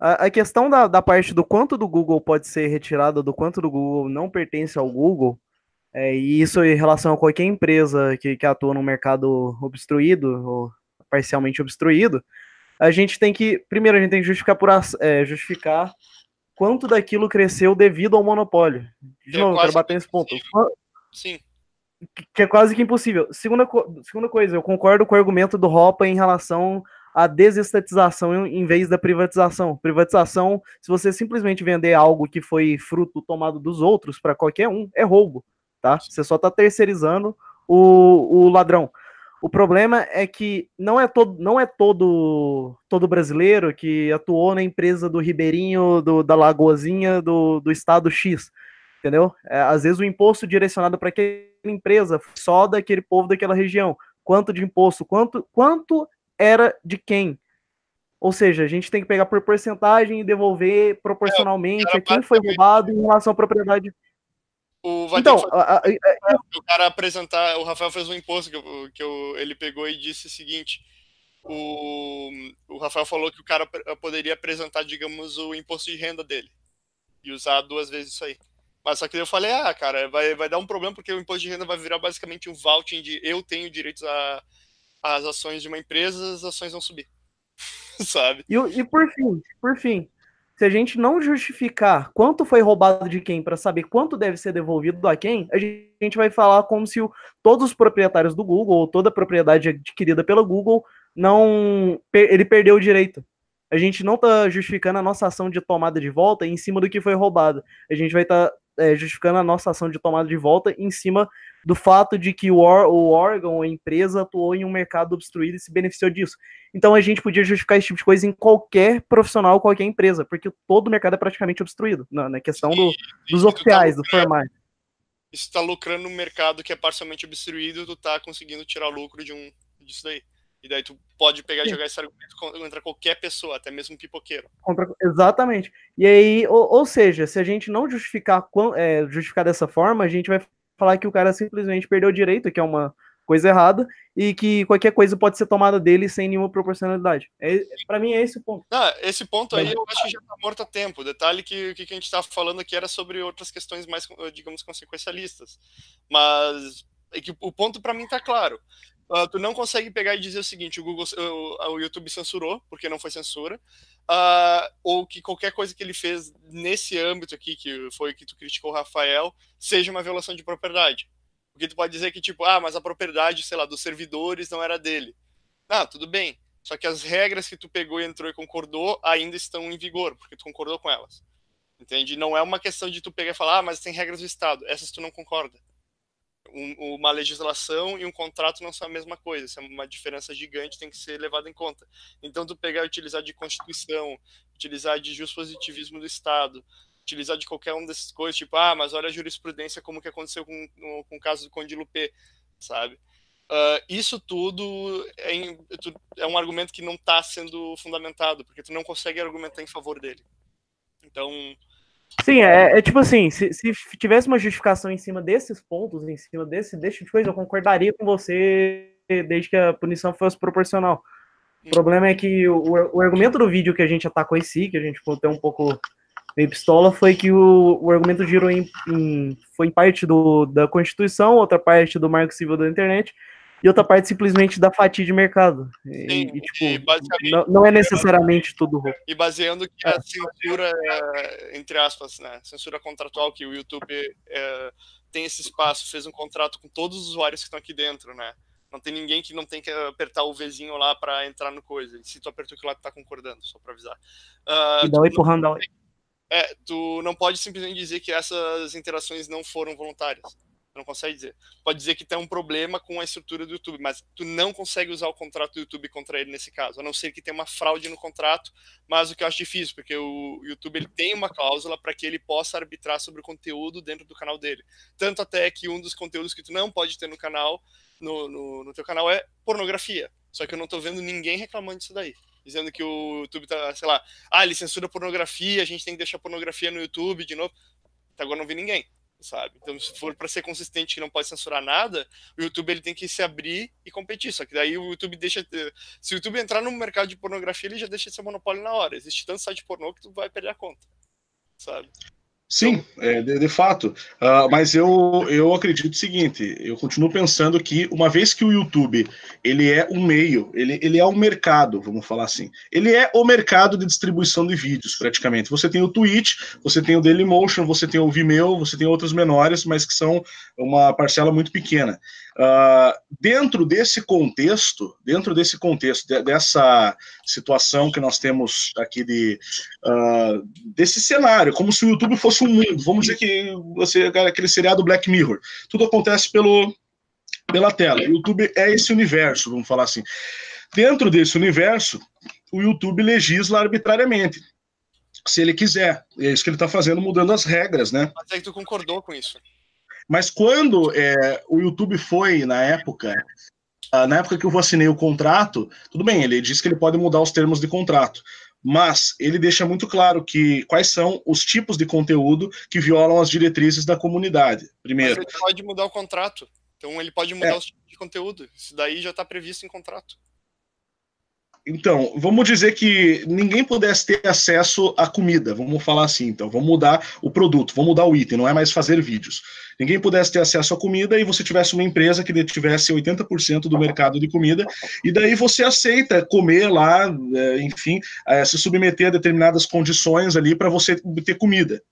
a, a questão da, da parte do quanto do Google pode ser retirado, do quanto do Google não pertence ao Google, é, e isso em relação a qualquer empresa que, que atua no mercado obstruído ou parcialmente obstruído, a gente tem que, primeiro, a gente tem que justificar, por, é, justificar quanto daquilo cresceu devido ao monopólio. De é novo, quero bater nesse ponto. Sim. Que é quase que impossível. Segunda, segunda coisa, eu concordo com o argumento do Ropa em relação à desestatização em vez da privatização. Privatização, se você simplesmente vender algo que foi fruto tomado dos outros para qualquer um, é roubo tá? Você só está terceirizando o, o ladrão. O problema é que não é todo, não é todo, todo brasileiro que atuou na empresa do Ribeirinho, do, da Lagoazinha, do, do estado X, entendeu? É, às vezes o imposto direcionado para aquela empresa só daquele povo daquela região. Quanto de imposto? Quanto, quanto era de quem? Ou seja, a gente tem que pegar por porcentagem e devolver proporcionalmente é, a quem foi roubado em relação à propriedade. O, então, a, a, a, o cara apresentar, o Rafael fez um imposto que, eu, que eu, ele pegou e disse o seguinte: o, o Rafael falou que o cara poderia apresentar, digamos, o imposto de renda dele e usar duas vezes isso aí. Mas só que eu falei, ah, cara, vai, vai dar um problema porque o imposto de renda vai virar basicamente um voucher de eu tenho direitos às ações de uma empresa, as ações vão subir. Sabe? E, e por fim, por fim, se a gente não justificar quanto foi roubado de quem para saber quanto deve ser devolvido a quem, a gente vai falar como se o, todos os proprietários do Google ou toda a propriedade adquirida pelo Google não ele perdeu o direito. A gente não está justificando a nossa ação de tomada de volta em cima do que foi roubado. A gente vai estar tá, é, justificando a nossa ação de tomada de volta em cima do fato de que o, o órgão, a empresa, atuou em um mercado obstruído e se beneficiou disso. Então a gente podia justificar esse tipo de coisa em qualquer profissional, qualquer empresa, porque todo o mercado é praticamente obstruído, na, na questão do, dos tá oficiais, tá do formais. Isso está lucrando no mercado que é parcialmente obstruído, tu tá conseguindo tirar lucro de um disso daí. E daí tu pode pegar e jogar esse argumento contra qualquer pessoa, até mesmo um pipoqueiro. Contra, exatamente. E aí, ou, ou, seja, se a gente não justificar, é, justificar dessa forma, a gente vai falar que o cara simplesmente perdeu o direito, que é uma coisa errada, e que qualquer coisa pode ser tomada dele sem nenhuma proporcionalidade. É, para mim é esse o ponto. Ah, esse ponto aí eu acho que já está morto a tempo. O detalhe que o que a gente estava falando aqui era sobre outras questões mais, digamos, consequencialistas. Mas é que o ponto para mim está claro. Uh, tu não consegue pegar e dizer o seguinte: o Google, uh, o YouTube censurou porque não foi censura, uh, ou que qualquer coisa que ele fez nesse âmbito aqui, que foi que tu criticou o Rafael, seja uma violação de propriedade. Porque tu pode dizer que tipo, ah, mas a propriedade, sei lá, dos servidores não era dele. Ah, tudo bem. Só que as regras que tu pegou e entrou e concordou ainda estão em vigor, porque tu concordou com elas. Entende? Não é uma questão de tu pegar e falar, ah, mas tem regras do Estado. Essas tu não concorda um, uma legislação e um contrato não são a mesma coisa, isso é uma diferença gigante, tem que ser levada em conta. Então, tu pegar e utilizar de Constituição, utilizar de positivismo do Estado, utilizar de qualquer um dessas coisas, tipo, ah, mas olha a jurisprudência como que aconteceu com, com o caso do Conde Lupé, sabe? Uh, isso tudo é, é, um argumento que não está sendo fundamentado, porque tu não consegue argumentar em favor dele. Então, Sim, é, é, tipo assim, se, se, tivesse uma justificação em cima desses pontos, em cima desse, desse tipo de coisa, eu concordaria com você desde que a punição fosse proporcional. O problema é que o, o argumento do vídeo que a gente atacou em si, que a gente ficou até um pouco meio pistola, foi que o, o argumento girou em, em, foi em parte do, da Constituição, outra parte do Marco Civil da Internet, e outra parte simplesmente da fatia de mercado. Sim, e, tipo, e não, não, é necessariamente tudo roubo. E baseando que a censura, é, entre aspas, né, censura contratual, que o YouTube é, tem esse espaço, fez um contrato com todos os usuários que estão aqui dentro, né? Não tem ninguém que não tem que apertar o Vzinho lá para entrar no coisa. E se tu apertou aquilo lá, tu tá concordando, só para avisar. Uh, e dá um empurrando É, tu não pode simplesmente dizer que essas interações não foram voluntárias. Tu não consegue dizer. Pode dizer que tem um problema com a estrutura do YouTube, mas tu não consegue usar o contrato do YouTube contra ele nesse caso, a não ser que tenha uma fraude no contrato, mas o que eu acho difícil, porque o YouTube ele tem uma cláusula para que ele possa arbitrar sobre o conteúdo dentro do canal dele. Tanto até que um dos conteúdos que tu não pode ter no canal, no, no, no teu canal, é pornografia. Só que eu não tô vendo ninguém reclamando disso daí. Dizendo que o YouTube tá, sei lá, ah, ele censura pornografia, a gente tem que deixar pornografia no YouTube de novo. Até agora não vi ninguém sabe? Então, se for para ser consistente que não pode censurar nada, o YouTube ele tem que se abrir e competir. Só que daí o YouTube deixa. Se o YouTube entrar no mercado de pornografia, ele já deixa de ser monopólio na hora. Existe tanto site pornô que tu vai perder a conta, sabe? Sim, é, de, de, fato. Uh, mas eu, eu acredito o seguinte, eu continuo pensando que uma vez que o YouTube ele é um meio, ele, ele é um mercado, vamos falar assim. Ele é o mercado de distribuição de vídeos, praticamente. Você tem o Twitch, você tem o Dailymotion, você tem o Vimeo, você tem outros menores, mas que são uma parcela muito pequena. Uh, dentro desse contexto, dentro desse contexto, de, dessa situação que nós temos aqui de uh, desse cenário, como se o YouTube fosse um mundo, vamos dizer que você aquele seriado Black Mirror, tudo acontece pelo pela tela. O YouTube é esse universo, vamos falar assim. Dentro desse universo, o YouTube legisla arbitrariamente, se ele quiser. E é isso que ele está fazendo, mudando as regras, né? Mas é que tu concordou com isso. Mas quando é, o YouTube foi, na época, ah, na época que eu vacinei o contrato, tudo bem, ele disse que ele pode mudar os termos de contrato, mas ele deixa muito claro que quais são os tipos de conteúdo que violam as diretrizes da comunidade. Primeiro. Mas ele pode mudar o contrato. Então ele pode mudar é. os tipos de conteúdo. Isso daí já está previsto em contrato. Então, vamos dizer que ninguém pudesse ter acesso à comida, vamos falar assim, então, vamos mudar o produto, vamos mudar o item, não é mais fazer vídeos. Ninguém pudesse ter acesso à comida e você tivesse uma empresa que tivesse 80% do mercado de comida, e daí você aceita comer lá, é, enfim, é, se submeter a determinadas condições ali para você ter comida.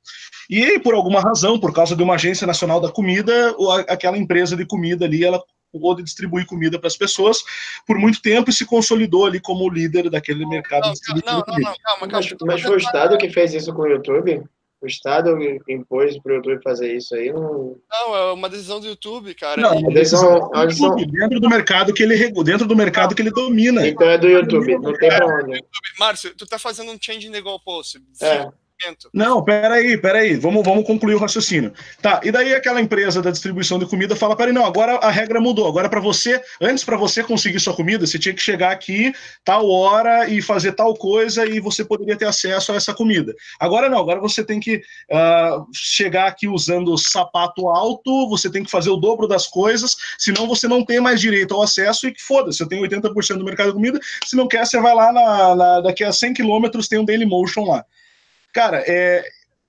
E por alguma razão, por causa de uma agência nacional da comida, aquela empresa de comida ali, ela pôde distribuir comida para as pessoas por muito tempo e se consolidou ali como líder daquele mercado. Não, não, não, não, calma, calma. Mas, mas foi o Estado que fez isso com o YouTube? O Estado impôs para o YouTube fazer isso aí? Não... não, é uma decisão do YouTube, cara. Não, uma decisão, do YouTube, dentro do mercado que ele dentro do mercado que ele domina. Então é do YouTube, não tem pra onde. Márcio, tu tá fazendo um change in the goalpost. É. Não, peraí, peraí, vamos, vamos concluir o raciocínio. Tá, e daí aquela empresa da distribuição de comida fala, peraí, não, agora a regra mudou, agora para você, antes para você conseguir sua comida, você tinha que chegar aqui tal hora e fazer tal coisa e você poderia ter acesso a essa comida. Agora não, agora você tem que uh, chegar aqui usando sapato alto, você tem que fazer o dobro das coisas, senão você não tem mais direito ao acesso e que foda-se, eu tenho 80% do mercado de comida, se não quer, você vai lá na, na daqui a 100 quilômetros tem um Dailymotion lá. Cara, é,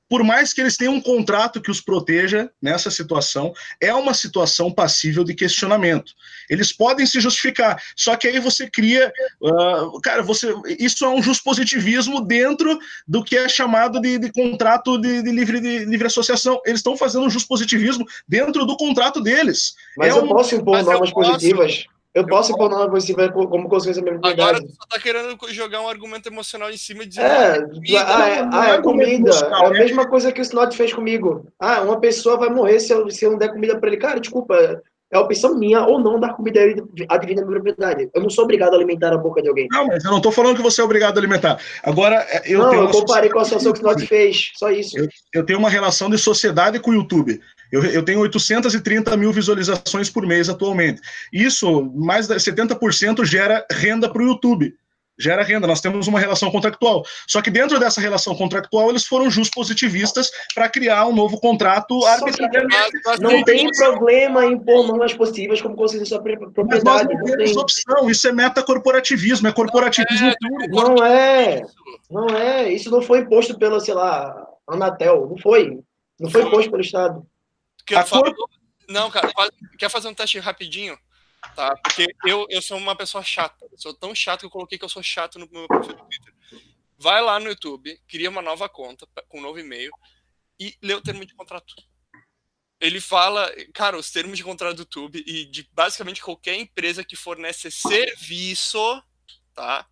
por mais que eles tenham um contrato que os proteja nessa situação, é uma situação passível de questionamento. Eles podem se justificar, só que aí você cria, uh, cara, você, isso é um positivismo dentro do que é chamado de, de contrato de, de, livre, de livre associação. Eles estão fazendo um positivismo dentro do contrato deles. Mas é eu um, posso impor normas positivas. Eu posso impor norma positiva como consequência da minha Agora tu só tá querendo jogar um argumento emocional em cima e dizer. É, ah, é, ah, é comida. É a mesma coisa que o Snot fez comigo. Ah, uma pessoa vai morrer se eu, se eu não der comida pra ele. Cara, desculpa, é a opção minha ou não dar comida a divina minha propriedade. Eu não sou obrigado a alimentar a boca de alguém. Não, mas eu não tô falando que você é obrigado a alimentar. Agora, é, eu não, tenho. eu comparei com a situação que o Snot fez. Só isso. Eu, eu tenho uma relação de sociedade com o YouTube. Eu, eu tenho 830 mil visualizações por mês atualmente. Isso, mais de 70% gera renda para o YouTube. Gera renda, nós temos uma relação contractual. Só que dentro dessa relação contractual, eles foram positivistas para criar um novo contrato arbitrariamente. Não tem problema em pôr normas possíveis como conseguir sua propriedade. Mas nós não temos opção, isso é metacorporativismo, é corporativismo é, puro. Não é, não é. Isso não foi imposto pela, sei lá, Anatel. Não foi. Não foi imposto pelo Estado. Falo... Não, cara, quer fazer um teste rapidinho? Tá? Porque eu, eu sou uma pessoa chata. Eu sou tão chato que eu coloquei que eu sou chato no meu perfil do Twitter. Vai lá no YouTube, cria uma nova conta com um novo e-mail e lê o termo de contrato. Ele fala, cara, os termos de contrato do YouTube e de basicamente qualquer empresa que fornece serviço, tá?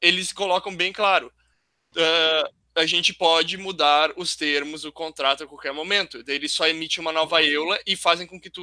Eles colocam bem claro. Uh, a gente pode mudar os termos do contrato a qualquer momento. Daí ele só emite uma nova EULA e fazem com que tu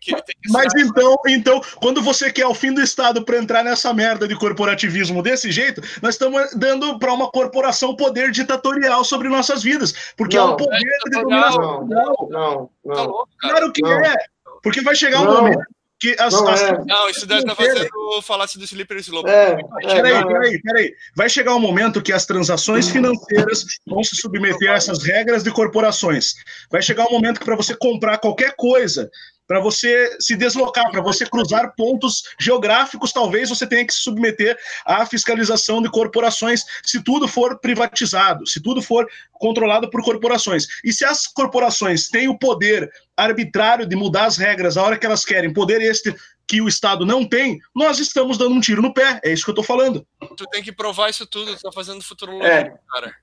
que ele tenha que Mas então, então, quando você quer o fim do Estado para entrar nessa merda de corporativismo desse jeito, nós estamos dando para uma corporação poder ditatorial sobre nossas vidas, porque Não, é um poder é de dominação. Não, não, Tá não. louco, cara. Claro que Não. é, porque vai chegar um Não. momento que as, Não as- é. Não, isso deve estar fazendo falácia do Slippery Slope. É, é, Peraí, não, é. peraí, peraí. Vai chegar um momento que as transações financeiras vão se submeter a essas regras de corporações. Vai chegar um momento que para você comprar qualquer coisa, para você se deslocar, para você cruzar pontos geográficos, talvez você tenha que se submeter à fiscalização de corporações, se tudo for privatizado, se tudo for controlado por corporações. E se as corporações têm o poder arbitrário de mudar as regras a hora que elas querem, poder este que o Estado não tem, nós estamos dando um tiro no pé. É isso que eu estou falando. Tu tem que provar isso tudo, tu tá fazendo futurologia, É. cara.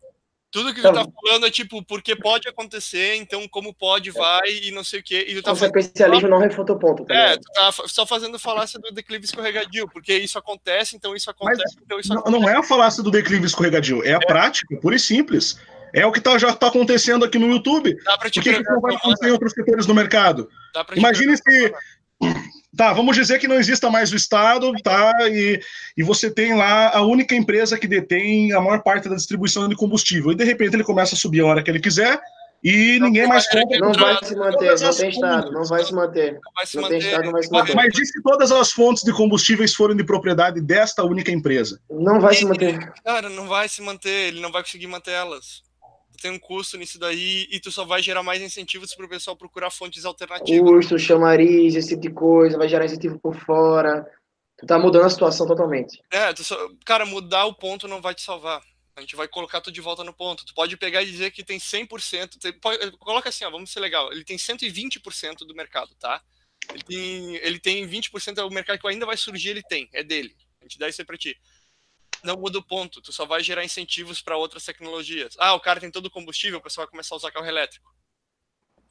Tudo que tu Então- tá falando é tipo, porque pode acontecer, então como pode, vai e não sei o quê. E tu tá Consequencialismo não refuta o ponto. Tá é, tu tá só fazendo falácia do declive escorregadio, porque isso acontece, então isso Mas acontece, então isso Não, acontece. não é a falácia do declive escorregadio, é a prática, pura e simples. É o que tá, já está acontecendo aqui no YouTube. Dá pra te Por que, que não vai acontecer em outros setores do mercado? dá pra te Imagine se-. Tá, vamos dizer que não exista mais o Estado, tá? E, e você tem lá a única empresa que detém a maior parte da distribuição de combustível. E de repente ele começa a subir a hora que ele quiser e Não ninguém mais compra. que Não vai se manter, não tem Estado, não vai se manter. Não vai se Não tem manter. Estado, não vai se Mas, manter. mas e se todas as fontes de combustíveis forem de propriedade desta única empresa? Não vai se manter. Cara, não vai se manter, ele não vai conseguir manter elas. Tem um custo nisso daí e tu só vai gerar mais incentivos pro pessoal procurar fontes alternativas. Custo, chamariz, esse tipo de coisa, vai gerar incentivo por fora. Tu tá mudando a situação totalmente. É, só- cara, mudar o ponto não vai te salvar. A gente vai colocar tu de volta no ponto. Tu pode pegar e dizer que tem 100%. Tem, pode- coloca assim, ó, vamos ser legal. Ele tem 120% do mercado, tá? Ele tem, ele tem 20% do mercado que ainda vai surgir, ele tem. É dele. A gente dá isso aí pra ti. Não muda o ponto. Tu só vai gerar incentivos para outras tecnologias. Ah, o cara tem todo o combustível, o pessoal vai começar a usar carro elétrico.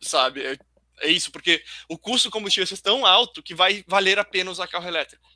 Sabe? É, é isso, porque o custo do combustível é tão alto que vai valer a pena usar carro elétrico.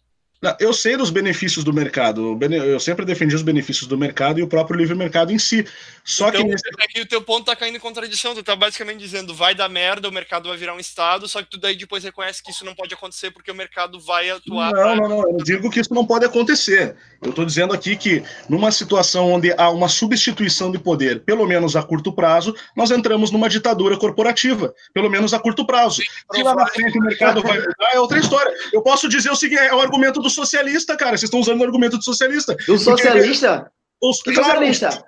Eu sei dos benefícios do mercado. Eu sempre defendi os benefícios do mercado e o próprio livre mercado em si. Só então, que nesse- é o teu ponto tá caindo em contradição. Tu tá basicamente dizendo vai dar merda, o mercado vai virar um estado, só que tu daí depois reconhece que isso não pode acontecer porque o mercado vai atuar. Não, não, não. Eu digo que isso não pode acontecer. Eu estou dizendo aqui que, numa situação onde há uma substituição de poder, pelo menos a curto prazo, nós entramos numa ditadura corporativa, pelo menos a curto prazo. Se lá na frente o mercado vai mudar, é outra história. Eu posso dizer o seguinte: é o argumento do socialista, cara. Vocês estão usando o argumento do socialista. Do socialista? Os, Que claro, socialista?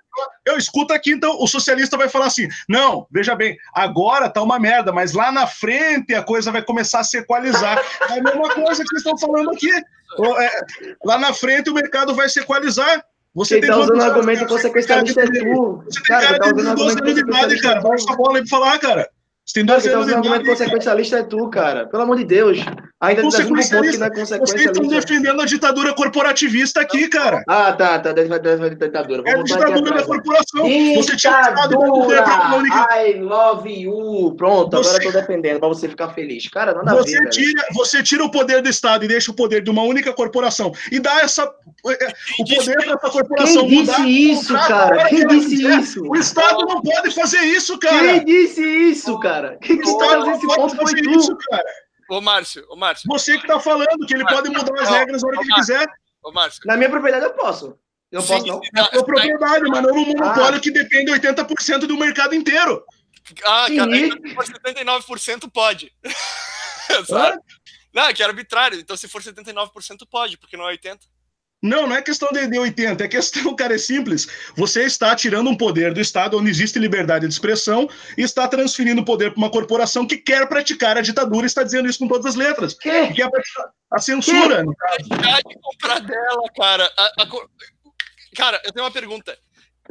eu escuto aqui, então, o socialista vai falar assim: não, veja bem, agora tá uma merda, mas lá na frente a coisa vai começar a se equalizar. É a mesma coisa que vocês estão falando aqui. É, lá na frente o mercado vai se equalizar. Você Quem tá usando argumento tem consequencialista é de- tu. Você tem Cara, cara tá de usando 12 argumento anos de idade, cara. Baixa a bola aí pra falar, cara. Você tem Cara, 12 quem tá anos de usando argumento idade. consequencialista é tu, cara. Pelo amor de Deus. Ainda tá um ponto que não é. Vocês estão defendendo a ditadura corporativista aqui, cara. Ah, tá, tá. Deve deve- ditadura. É a ditadura da corporação. Você tinha pra Ditadura! I love you! Pronto, agora eu tô defendendo pra você ficar feliz. Cara, nada a ver, Você velho. tira, você tira o poder do Estado e deixa o poder de uma única corporação e dá essa, é, o poder para essa corporação Quem mudar. disse isso, a cara? que Quem disse isso? O Estado não pode fazer isso, Quem cara. disse isso, cara? Quem O que Estado faz não esse pode ponto foi fazer tu. isso, cara. Ô, Márcio, ô, Márcio, Você que tá falando que ele pode mudar as Não, regras na hora que ele quiser. ô, Márcio. Na minha propriedade eu posso. Eu Sim, posso não? sim, É sua propriedade, mas não num monopólio Ah. que depende 80% do mercado inteiro. Ah, cara, Sim. então, se for 79% pode. Sabe? Não, que é arbitrário. Então, se for 79% pode, porque não é 80%. Não, não é questão de, de 80, é questão, cara, é simples. Você está tirando um poder do Estado onde existe liberdade de expressão e está transferindo o poder para uma corporação que quer praticar a ditadura e está dizendo isso com todas as letras. Que? Que quer praticar a censura. no caso. Deixar de comprar dela, cara. A- a Cara, eu tenho uma pergunta.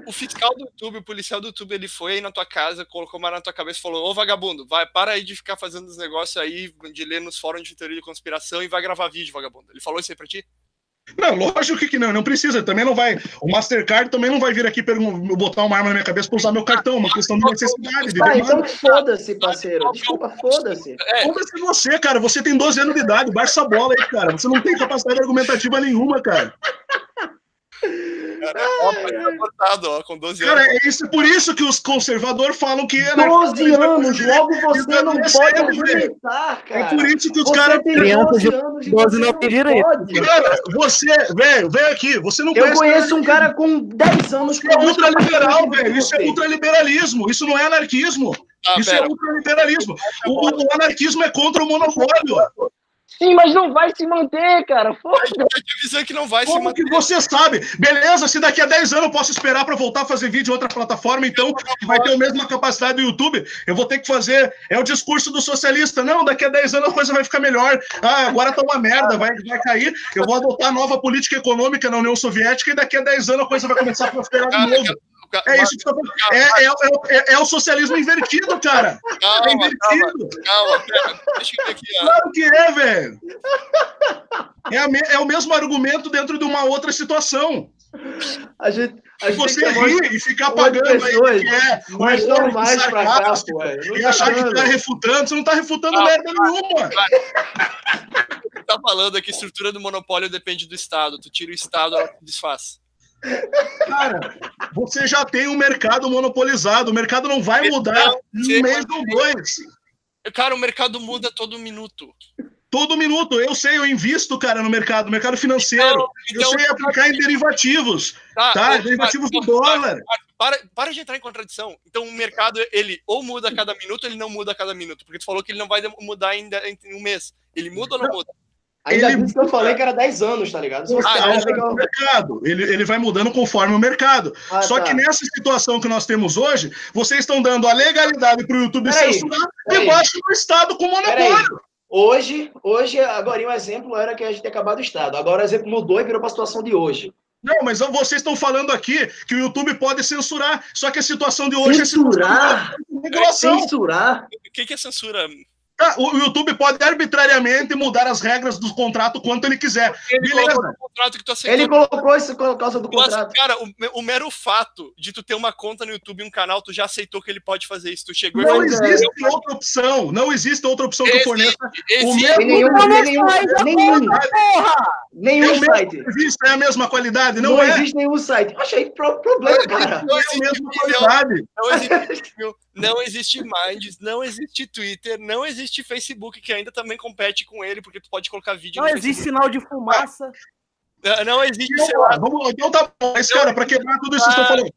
O fiscal do YouTube, o policial do YouTube, ele foi aí na tua casa, colocou uma na tua cabeça e falou: Ô vagabundo, vai, para aí de ficar fazendo os negócios aí, de ler nos fóruns de teoria de conspiração e vai gravar vídeo, vagabundo. Ele falou isso aí pra ti? Não, lógico que não, não precisa. Também não vai. O Mastercard também não vai vir aqui botar uma arma na minha cabeça para usar meu cartão, uma questão de necessidade, de Ah, então foda-se, parceiro. Desculpa, foda-se. É, Foda-se você, cara. Você tem 12 anos de idade. Baixa essa bola aí, cara. Você não tem capacidade argumentativa nenhuma, cara. Cara, ó, tá cortado, ó, com 12 Cara, anos. é isso, por isso que os conservadores falam que é 12 anos, logo você Isso não é pode sério, argumentar, É cara. por isso que os Você caras. Criança 12 de anos e 12 você não tem direito. Cara, você, velho, vem aqui, você não Eu conhece. conheço um cara com 10 anos Isso é ultraliberal, velho. Isso é você. ultraliberalismo. Isso não é anarquismo. Tá, Isso é pera. ultraliberalismo. O, o anarquismo é contra o monopólio. Sim, mas não vai se manter, cara. Foda. Eu te avisando que não vai se Como manter. que você sabe? Beleza, se daqui a 10 anos eu posso esperar para voltar a fazer vídeo em outra plataforma, então, vai ter a mesma capacidade do YouTube, eu vou ter que fazer. É o discurso do socialista. Não, daqui a 10 anos a coisa vai ficar melhor. Ah, agora tá uma merda, vai, vai cair. Eu vou adotar nova política econômica na União Soviética e daqui a 10 anos a coisa vai começar a prosperar de Cara, novo. Cara, É isso que você tá falando. É, é, é, é o socialismo invertido, cara. É Calma, calma, invertido. calma, pera. Deixa eu ver aqui, ó. Claro que é, velho. É, a me- é o mesmo argumento dentro de uma outra situação. A gente, a gente Você rir e ficar pagando aí pessoas que é um mais humor normais pra cá, pô. é. Não e tá achar que tá refutando, você não tá refutando Ah, merda nenhuma. Tá falando aqui, estrutura do monopólio depende do Estado. Tu tira o Estado, ela se desfaz. Cara, você já tem um mercado monopolizado, o mercado não vai mudar em um mês ou dois. Cara, o mercado muda todo minuto. Todo minuto, eu sei, eu invisto, cara, no mercado, no mercado financeiro. Então, eu sei aplicar em derivativos, tá, tá? ô, Derivativos do para, dólar. Para, para de entrar em contradição. Então, o mercado, ele ou muda a cada minuto, ele não muda a cada minuto. Porque tu falou que ele não vai mudar ainda em um mês. Ele muda ou não muda? Ainda Ele- que eu falei que era 10 anos, tá ligado? Ah, não, pegar... O mercado, ele, ele vai mudando conforme o mercado. Ah, Só tá. que nessa situação que nós temos hoje, vocês estão dando a legalidade para o YouTube Peraí, censurar debaixo do Estado com monopólio. Hoje, hoje, agora o exemplo era que a gente tinha acabado o Estado. Agora o exemplo mudou e virou para a situação de hoje. Não, mas vocês estão falando aqui que o YouTube pode censurar. Só que a situação de hoje é Censurar? situação de regulação. Censurar? O que, que é censura? Ah, o YouTube pode arbitrariamente mudar as regras do contrato quanto ele quiser. Ele Beleza. colocou contrato que tu aceitou. Ele colocou isso por causa do contrato. cara, o, o mero fato de tu ter uma conta no YouTube e um canal, tu já aceitou que ele pode fazer isso. Tu chegou Não Pois é. existe outra opção. Não existe outra opção que Existe, forneça existe. o mesmo nenhum, Não tem nenhum, a nenhum, Porra! nenhum É site. serviço, é a mesma qualidade. Não, Não, é. existe nenhum site. Achei pro- problema, cara. Não é a existe mesma qualidade. não existe, não existe Minds, não existe Twitter, não existe Facebook, que ainda também compete com ele, porque tu pode colocar vídeo Não existe Facebook. sinal de fumaça. Não, Não existe, Então, lá. vamos, então tá bom. Mas, cara, para quebrar tudo isso que vocês estão falando.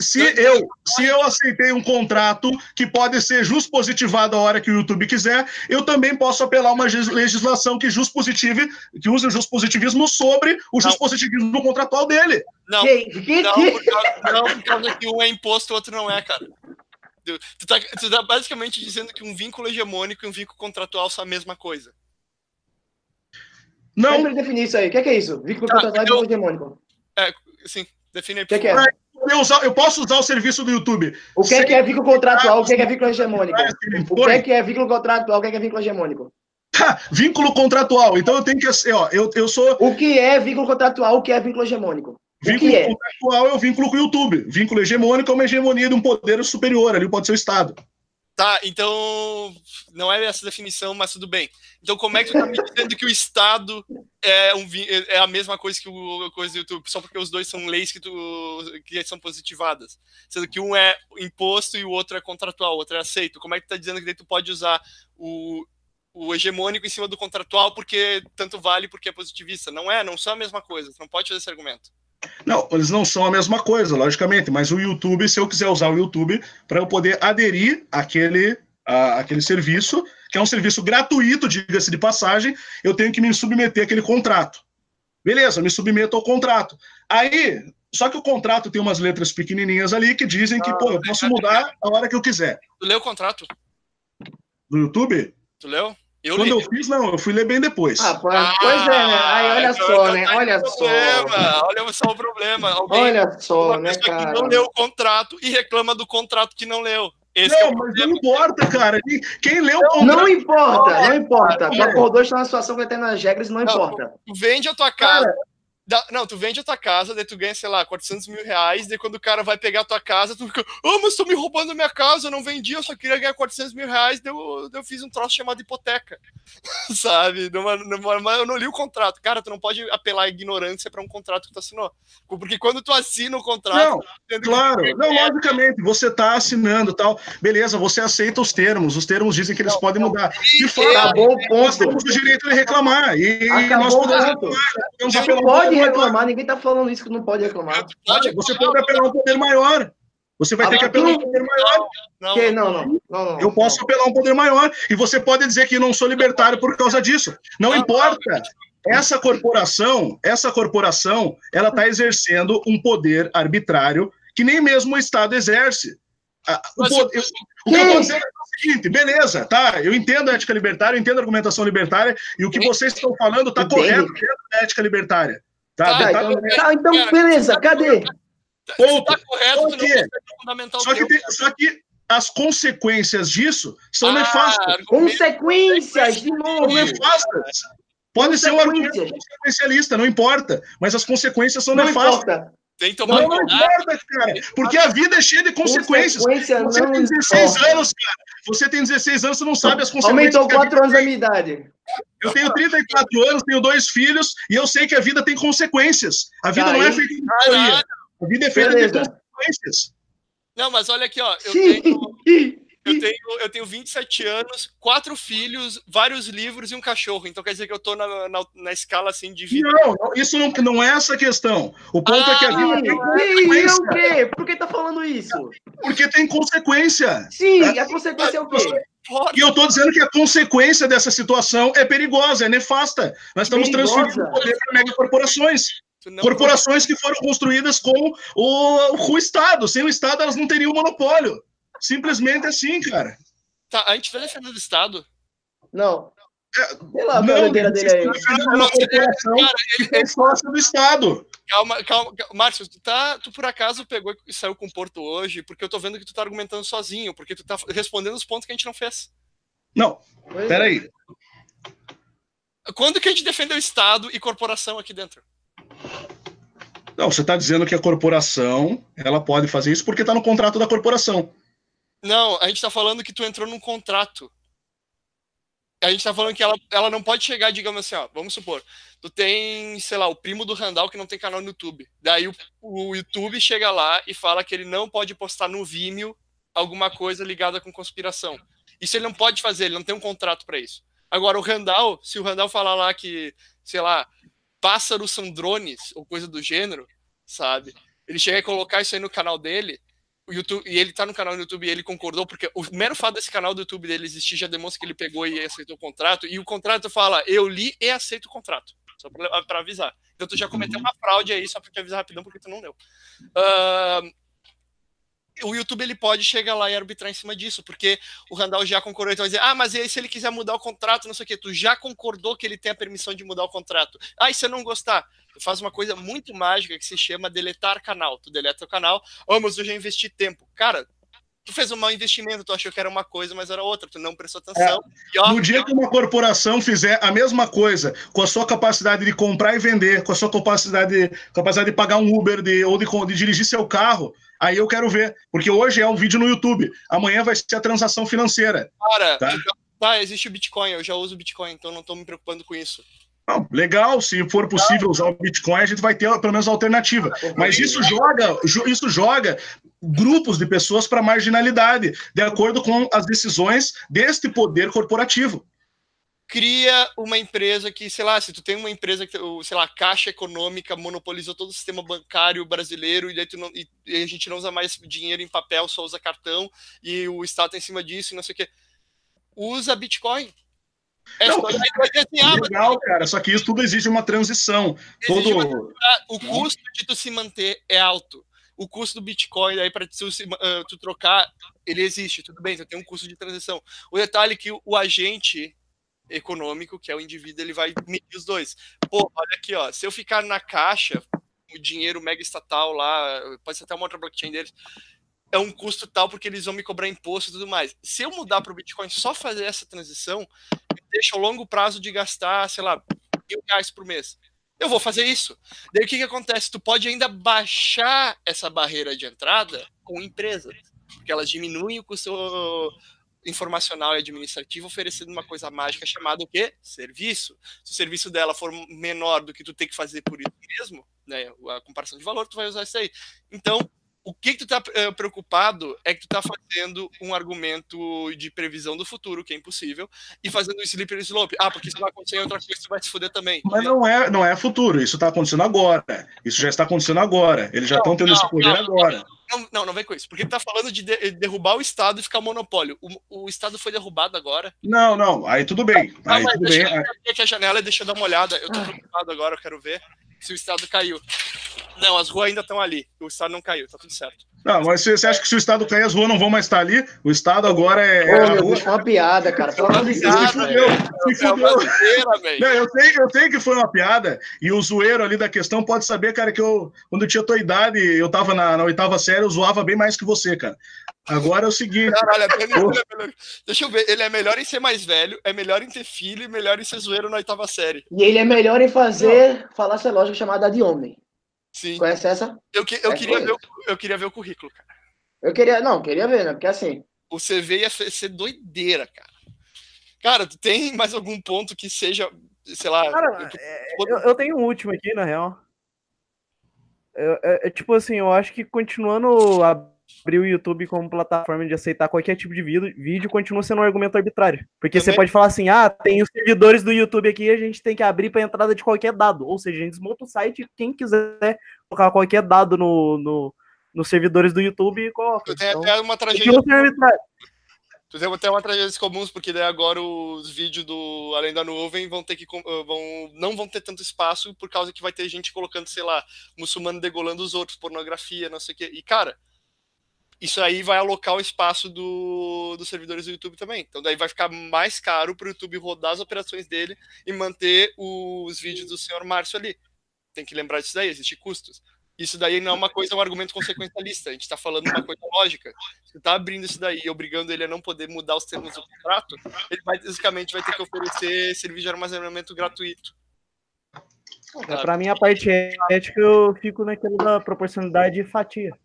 Se eu, se eu aceitei um contrato que pode ser juspositivado a hora que o YouTube quiser, eu também posso apelar a uma gis- legislação que juspositive, que use o juspositivismo sobre o juspositivismo contratual dele. Não, não, que? por causa, não, por causa que um é imposto o outro não é, cara. Tu, tu tá, tu tá basicamente dizendo que um vínculo hegemônico e um vínculo contratual são a mesma coisa. Não, Vamos definir isso aí. O que é, que é isso? Vínculo Tá, contratual e então- vínculo hegemônico. Assim, define aí. O que é, que é? eu, usar- eu posso usar o serviço do YouTube. O que é, que é vínculo contratual? O que é, que é vínculo hegemônico? O que é que é vínculo contratual? O que é que é vínculo hegemônico? Tá, vínculo contratual. Então eu tenho que. assim, Ó, eu, eu sou. O que é vínculo contratual? O que é vínculo hegemônico? Vínculo é? contratual é o vínculo com o YouTube. Vínculo hegemônico é uma hegemonia de um poder superior, ali pode ser o Estado. Tá, então não é essa definição, mas tudo bem. Então como é que tu tá me dizendo que o Estado é, um, é a mesma coisa que o a coisa do YouTube, só porque os dois são leis que, tu, que são positivadas? Sendo que um é imposto e o outro é contratual, o outro é aceito. Como é que tu tá dizendo que daí tu pode usar o, o hegemônico em cima do contratual porque tanto vale porque é positivista? Não é, não são a mesma coisa. Tu não pode fazer esse argumento. Não, eles não são a mesma coisa, logicamente, mas o YouTube, se eu quiser usar o YouTube para eu poder aderir àquele, à- àquele serviço, que é um serviço gratuito, diga-se de passagem, eu tenho que me submeter àquele contrato. Beleza, me submeto ao contrato. Aí, só que o contrato tem umas letras pequenininhas ali que dizem que, pô, eu posso mudar a hora que eu quiser. Tu leu o contrato? Do YouTube? Tu leu? Eu Quando li. eu fiz, não, eu fui ler bem depois. Ah, pois é, né? Aí, olha então só, tá né? o Olha só. problema, Olha só o problema. Alguém, Olha só, uma né, cara? que não leu o contrato e reclama do contrato que não leu. Esse é não, o mas não importa, cara. Quem- leu o contrato. Não importa, não importa. Tu Não. acordou, está numa situação que tem nas regras, não Não, importa. Tu vende a tua casa, Da, não, tu vende a tua casa, daí tu ganha, sei lá, 400 mil reais, daí quando o cara vai pegar a tua casa, tu fica, oh, mas tô me roubando a minha casa, eu não vendi, eu só queria ganhar 400 mil reais, daí eu, daí eu fiz um troço chamado hipoteca, sabe? Numa, numa, mas eu não li o contrato. Cara, tu não pode apelar a ignorância para um contrato que tu assinou. Porque quando tu assina o contrato... Não, claro, não, logicamente, você tá assinando tal, beleza, você aceita os termos, os termos dizem que eles não, podem mudar. De fato, acabou o ponto. nós temos o direito de reclamar, e acabou nós podemos reclamar, pode reclamar, ninguém tá falando isso que não pode reclamar. Pode, você pode apelar um poder maior. Você vai ah, ter que apelar um poder maior. Não, não, não, não, não Eu posso apelar um poder maior. E você pode dizer que não sou libertário por causa disso. Não, importa. Essa corporação, essa corporação, ela está exercendo um poder arbitrário que nem mesmo o Estado exerce. O, poder, o que eu estou dizendo é o seguinte, beleza, tá? Eu entendo a ética libertária, eu entendo a argumentação libertária, e o que vocês estão falando está correto dentro da ética libertária. Tá, tá, tá, então, tá, então beleza, cadê? Ponto. Tá correto, fundamental só, que tem, só que as consequências disso são ah, nefastas. Consequências, de novo. São nefastas. Pode ser um argumento consequencialista, não importa. Mas as consequências são não nefastas. Importa. Tem que tomar não, não importa, cara. Porque a vida é cheia de consequências. Consequência você tem 16 importa. anos, cara. Você tem 16 anos, você não sabe as consequências. Aumentou 4 anos a minha idade. Eu tenho 34 anos, tenho dois filhos, e eu sei que a vida tem consequências. A vida tá não é feita de teoria. A vida é feita Beleza. de consequências. Não, mas olha aqui, ó. Eu tenho, eu tenho, eu tenho 27 anos, quatro filhos, vários livros e um cachorro. Então quer dizer que eu tô na, na, na escala assim de vida. Não, isso não, não é essa questão. O ponto ah, é que a vida ah, tem consequência. o quê? Por que tá falando isso? Porque tem consequência. Sim, é, a consequência é o quê? E eu estou dizendo que a consequência dessa situação é perigosa, é nefasta. Nós estamos perigosa. transferindo poder para megacorporações. Corporações que foram construídas com o, com o Estado. Sem o Estado, elas não teriam monopólio. Simplesmente assim, cara. Tá, a gente vai defender o Estado? Não. É, Sei lá, não, a dele aí. É sócio do Estado. Calma, calma, Márcio, tu, tá, tu por acaso pegou e saiu com o Porto hoje, porque eu tô vendo que tu tá argumentando sozinho, porque tu tá respondendo os pontos que a gente não fez. Não, pois peraí. É. Quando que a gente defendeu Estado e corporação aqui dentro? Não, você está dizendo que a corporação ela pode fazer isso porque está no contrato da corporação. Não, a gente está falando que tu entrou num contrato. A gente está falando que ela, ela não pode chegar, digamos assim, ó, vamos supor, tu tem, sei lá, o primo do Randall que não tem canal no YouTube. Daí o, o YouTube chega lá e fala que ele não pode postar no Vimeo alguma coisa ligada com conspiração. Isso ele não pode fazer, ele não tem um contrato para isso. Agora, o Randall, se o Randall falar lá que, sei lá, pássaros são drones ou coisa do gênero, sabe? Ele chega a colocar isso aí no canal dele, YouTube, e ele tá no canal do YouTube e ele concordou, porque o mero fato desse canal do YouTube dele existir já demonstra que ele pegou e aceitou o contrato, e o contrato fala, eu li e aceito o contrato. Só para avisar. Então tu já cometeu uma fraude aí, só para te avisar rapidão, porque tu não deu. Uh, o YouTube ele pode chegar lá e arbitrar em cima disso, porque o Randall já concordou, então vai dizer, ah, mas e aí se ele quiser mudar o contrato, não sei o que, tu já concordou que ele tem a permissão de mudar o contrato. Ah, e se eu não gostar? Tu faz uma coisa muito mágica que se chama deletar canal. Tu deleta o canal, oh, mas eu já investi tempo. Cara, tu fez um mau investimento, tu achou que era uma coisa, mas era outra, tu não prestou atenção. É. E, ó, no dia que uma corporação fizer a mesma coisa, com a sua capacidade de comprar e vender, com a sua capacidade, capacidade de pagar um Uber de, ou de, de dirigir seu carro, Aí eu quero ver, porque hoje é um vídeo no YouTube, amanhã vai ser a transação financeira. Cara, tá? tá, existe o Bitcoin, eu já uso o Bitcoin, então não estou me preocupando com isso. Não, legal, se for possível usar o Bitcoin, a gente vai ter pelo menos alternativa. Mas isso joga, isso joga grupos de pessoas para marginalidade, de acordo com as decisões deste poder corporativo cria uma empresa que, sei lá, se tu tem uma empresa que, sei lá, Caixa Econômica monopolizou todo o sistema bancário brasileiro e, não, e, a gente não usa mais dinheiro em papel, só usa cartão e o Estado tá em cima disso e não sei o quê. Usa Bitcoin. É não, ah, legal, mas... cara, só que isso tudo exige uma transição. Todo... Uma, o custo de tu se manter é alto. O custo do Bitcoin aí para tu, uh, tu trocar, ele existe, tudo bem, tu tem um custo de transição. O detalhe é que o, o agente econômico, que é o indivíduo, ele vai medir os dois. Pô, olha aqui, ó, se eu ficar na caixa, o dinheiro mega estatal lá, pode ser até uma outra blockchain deles, é um custo tal porque eles vão me cobrar imposto e tudo mais. Se eu mudar para o Bitcoin, só fazer essa transição, deixa ao longo prazo de gastar, sei lá, mil reais por mês. Eu vou fazer isso. Daí o que, que acontece? Tu pode ainda baixar essa barreira de entrada com empresas, porque elas diminuem o custo informacional e administrativo oferecendo uma coisa mágica chamada o quê? Serviço. Se o serviço dela for menor do que tu tem que fazer por isso mesmo, né, a comparação de valor, tu vai usar isso aí. Então, o que, que tu tá uh, preocupado é que tu tá fazendo um argumento de previsão do futuro, que é impossível, e fazendo um slippery slope. Ah, porque isso vai acontecer em outra coisa, tu vai se fuder também. Mas não é, não é futuro, isso tá acontecendo agora. Isso já está acontecendo agora. Eles já estão tendo não, esse poder não, agora. Não, não, não vem com isso. Porque ele tá falando de, de derrubar o Estado e ficar monopólio. O, o, Estado foi derrubado agora. Não, não, aí tudo bem. Aí tudo deixa bem. Eu aqui a janela e deixa eu dar uma olhada. Eu tô preocupado agora, eu quero ver se o Estado caiu. Não, as ruas ainda estão ali. O Estado não caiu, tá tudo certo. Não, mas você acha que se o Estado cair, as ruas não vão mais estar ali? O Estado agora é. Ô, é meu, rua... foi uma piada, cara. Pelo amor de Deus. Se fudeu. Se é fudeu. Não, eu, sei, eu sei que foi uma piada. E o zoeiro ali da questão pode saber, cara, que eu, quando eu tinha tua idade, eu tava na, na oitava série, eu zoava bem mais que você, cara. Agora é o seguinte. Caralho, é melhor, deixa eu ver. Ele é melhor em ser mais velho, é melhor em ter filho e melhor em ser zoeiro na oitava série. E ele é melhor em fazer não. falácia lógica chamada de homem. Sim. Conhece essa? Eu, que, eu, é, queria ver, eu queria ver o currículo, cara. Eu queria, não, queria ver, né? Porque assim. O CV ia ser doideira, cara. Cara, tu tem mais algum ponto que seja, sei lá. Cara, eu, eu tenho um último aqui, na real. É, é, tipo assim, eu acho que continuando a abrir o YouTube como plataforma de aceitar qualquer tipo de vídeo, continua sendo um argumento arbitrário. Porque Também. você pode falar assim: ah, tem os servidores do YouTube aqui, a gente tem que abrir para entrada de qualquer dado. Ou seja, a gente desmonta o site e quem quiser colocar qualquer dado no, no, nos servidores do YouTube coloca. Tem então, até uma tragédia. Tu tem até uma tragédia comuns, porque daí agora os vídeos do Além da Nuvem vão ter que vão, não vão ter tanto espaço por causa que vai ter gente colocando, sei lá, muçulmano degolando os outros, pornografia, não sei o quê. E, cara, isso aí vai alocar o espaço do, dos servidores do YouTube também. Então daí vai ficar mais caro para o YouTube rodar as operações dele e manter os vídeos do senhor Márcio ali. Tem que lembrar disso daí, existem custos. Isso daí não é uma coisa, é um argumento consequencialista. A gente está falando uma coisa lógica. Se está abrindo isso daí e obrigando ele a não poder mudar os termos do contrato, ele vai, basicamente vai ter que oferecer serviço de armazenamento gratuito. É, para mim, a parte ética, eu fico naquela da proporcionalidade e fatia.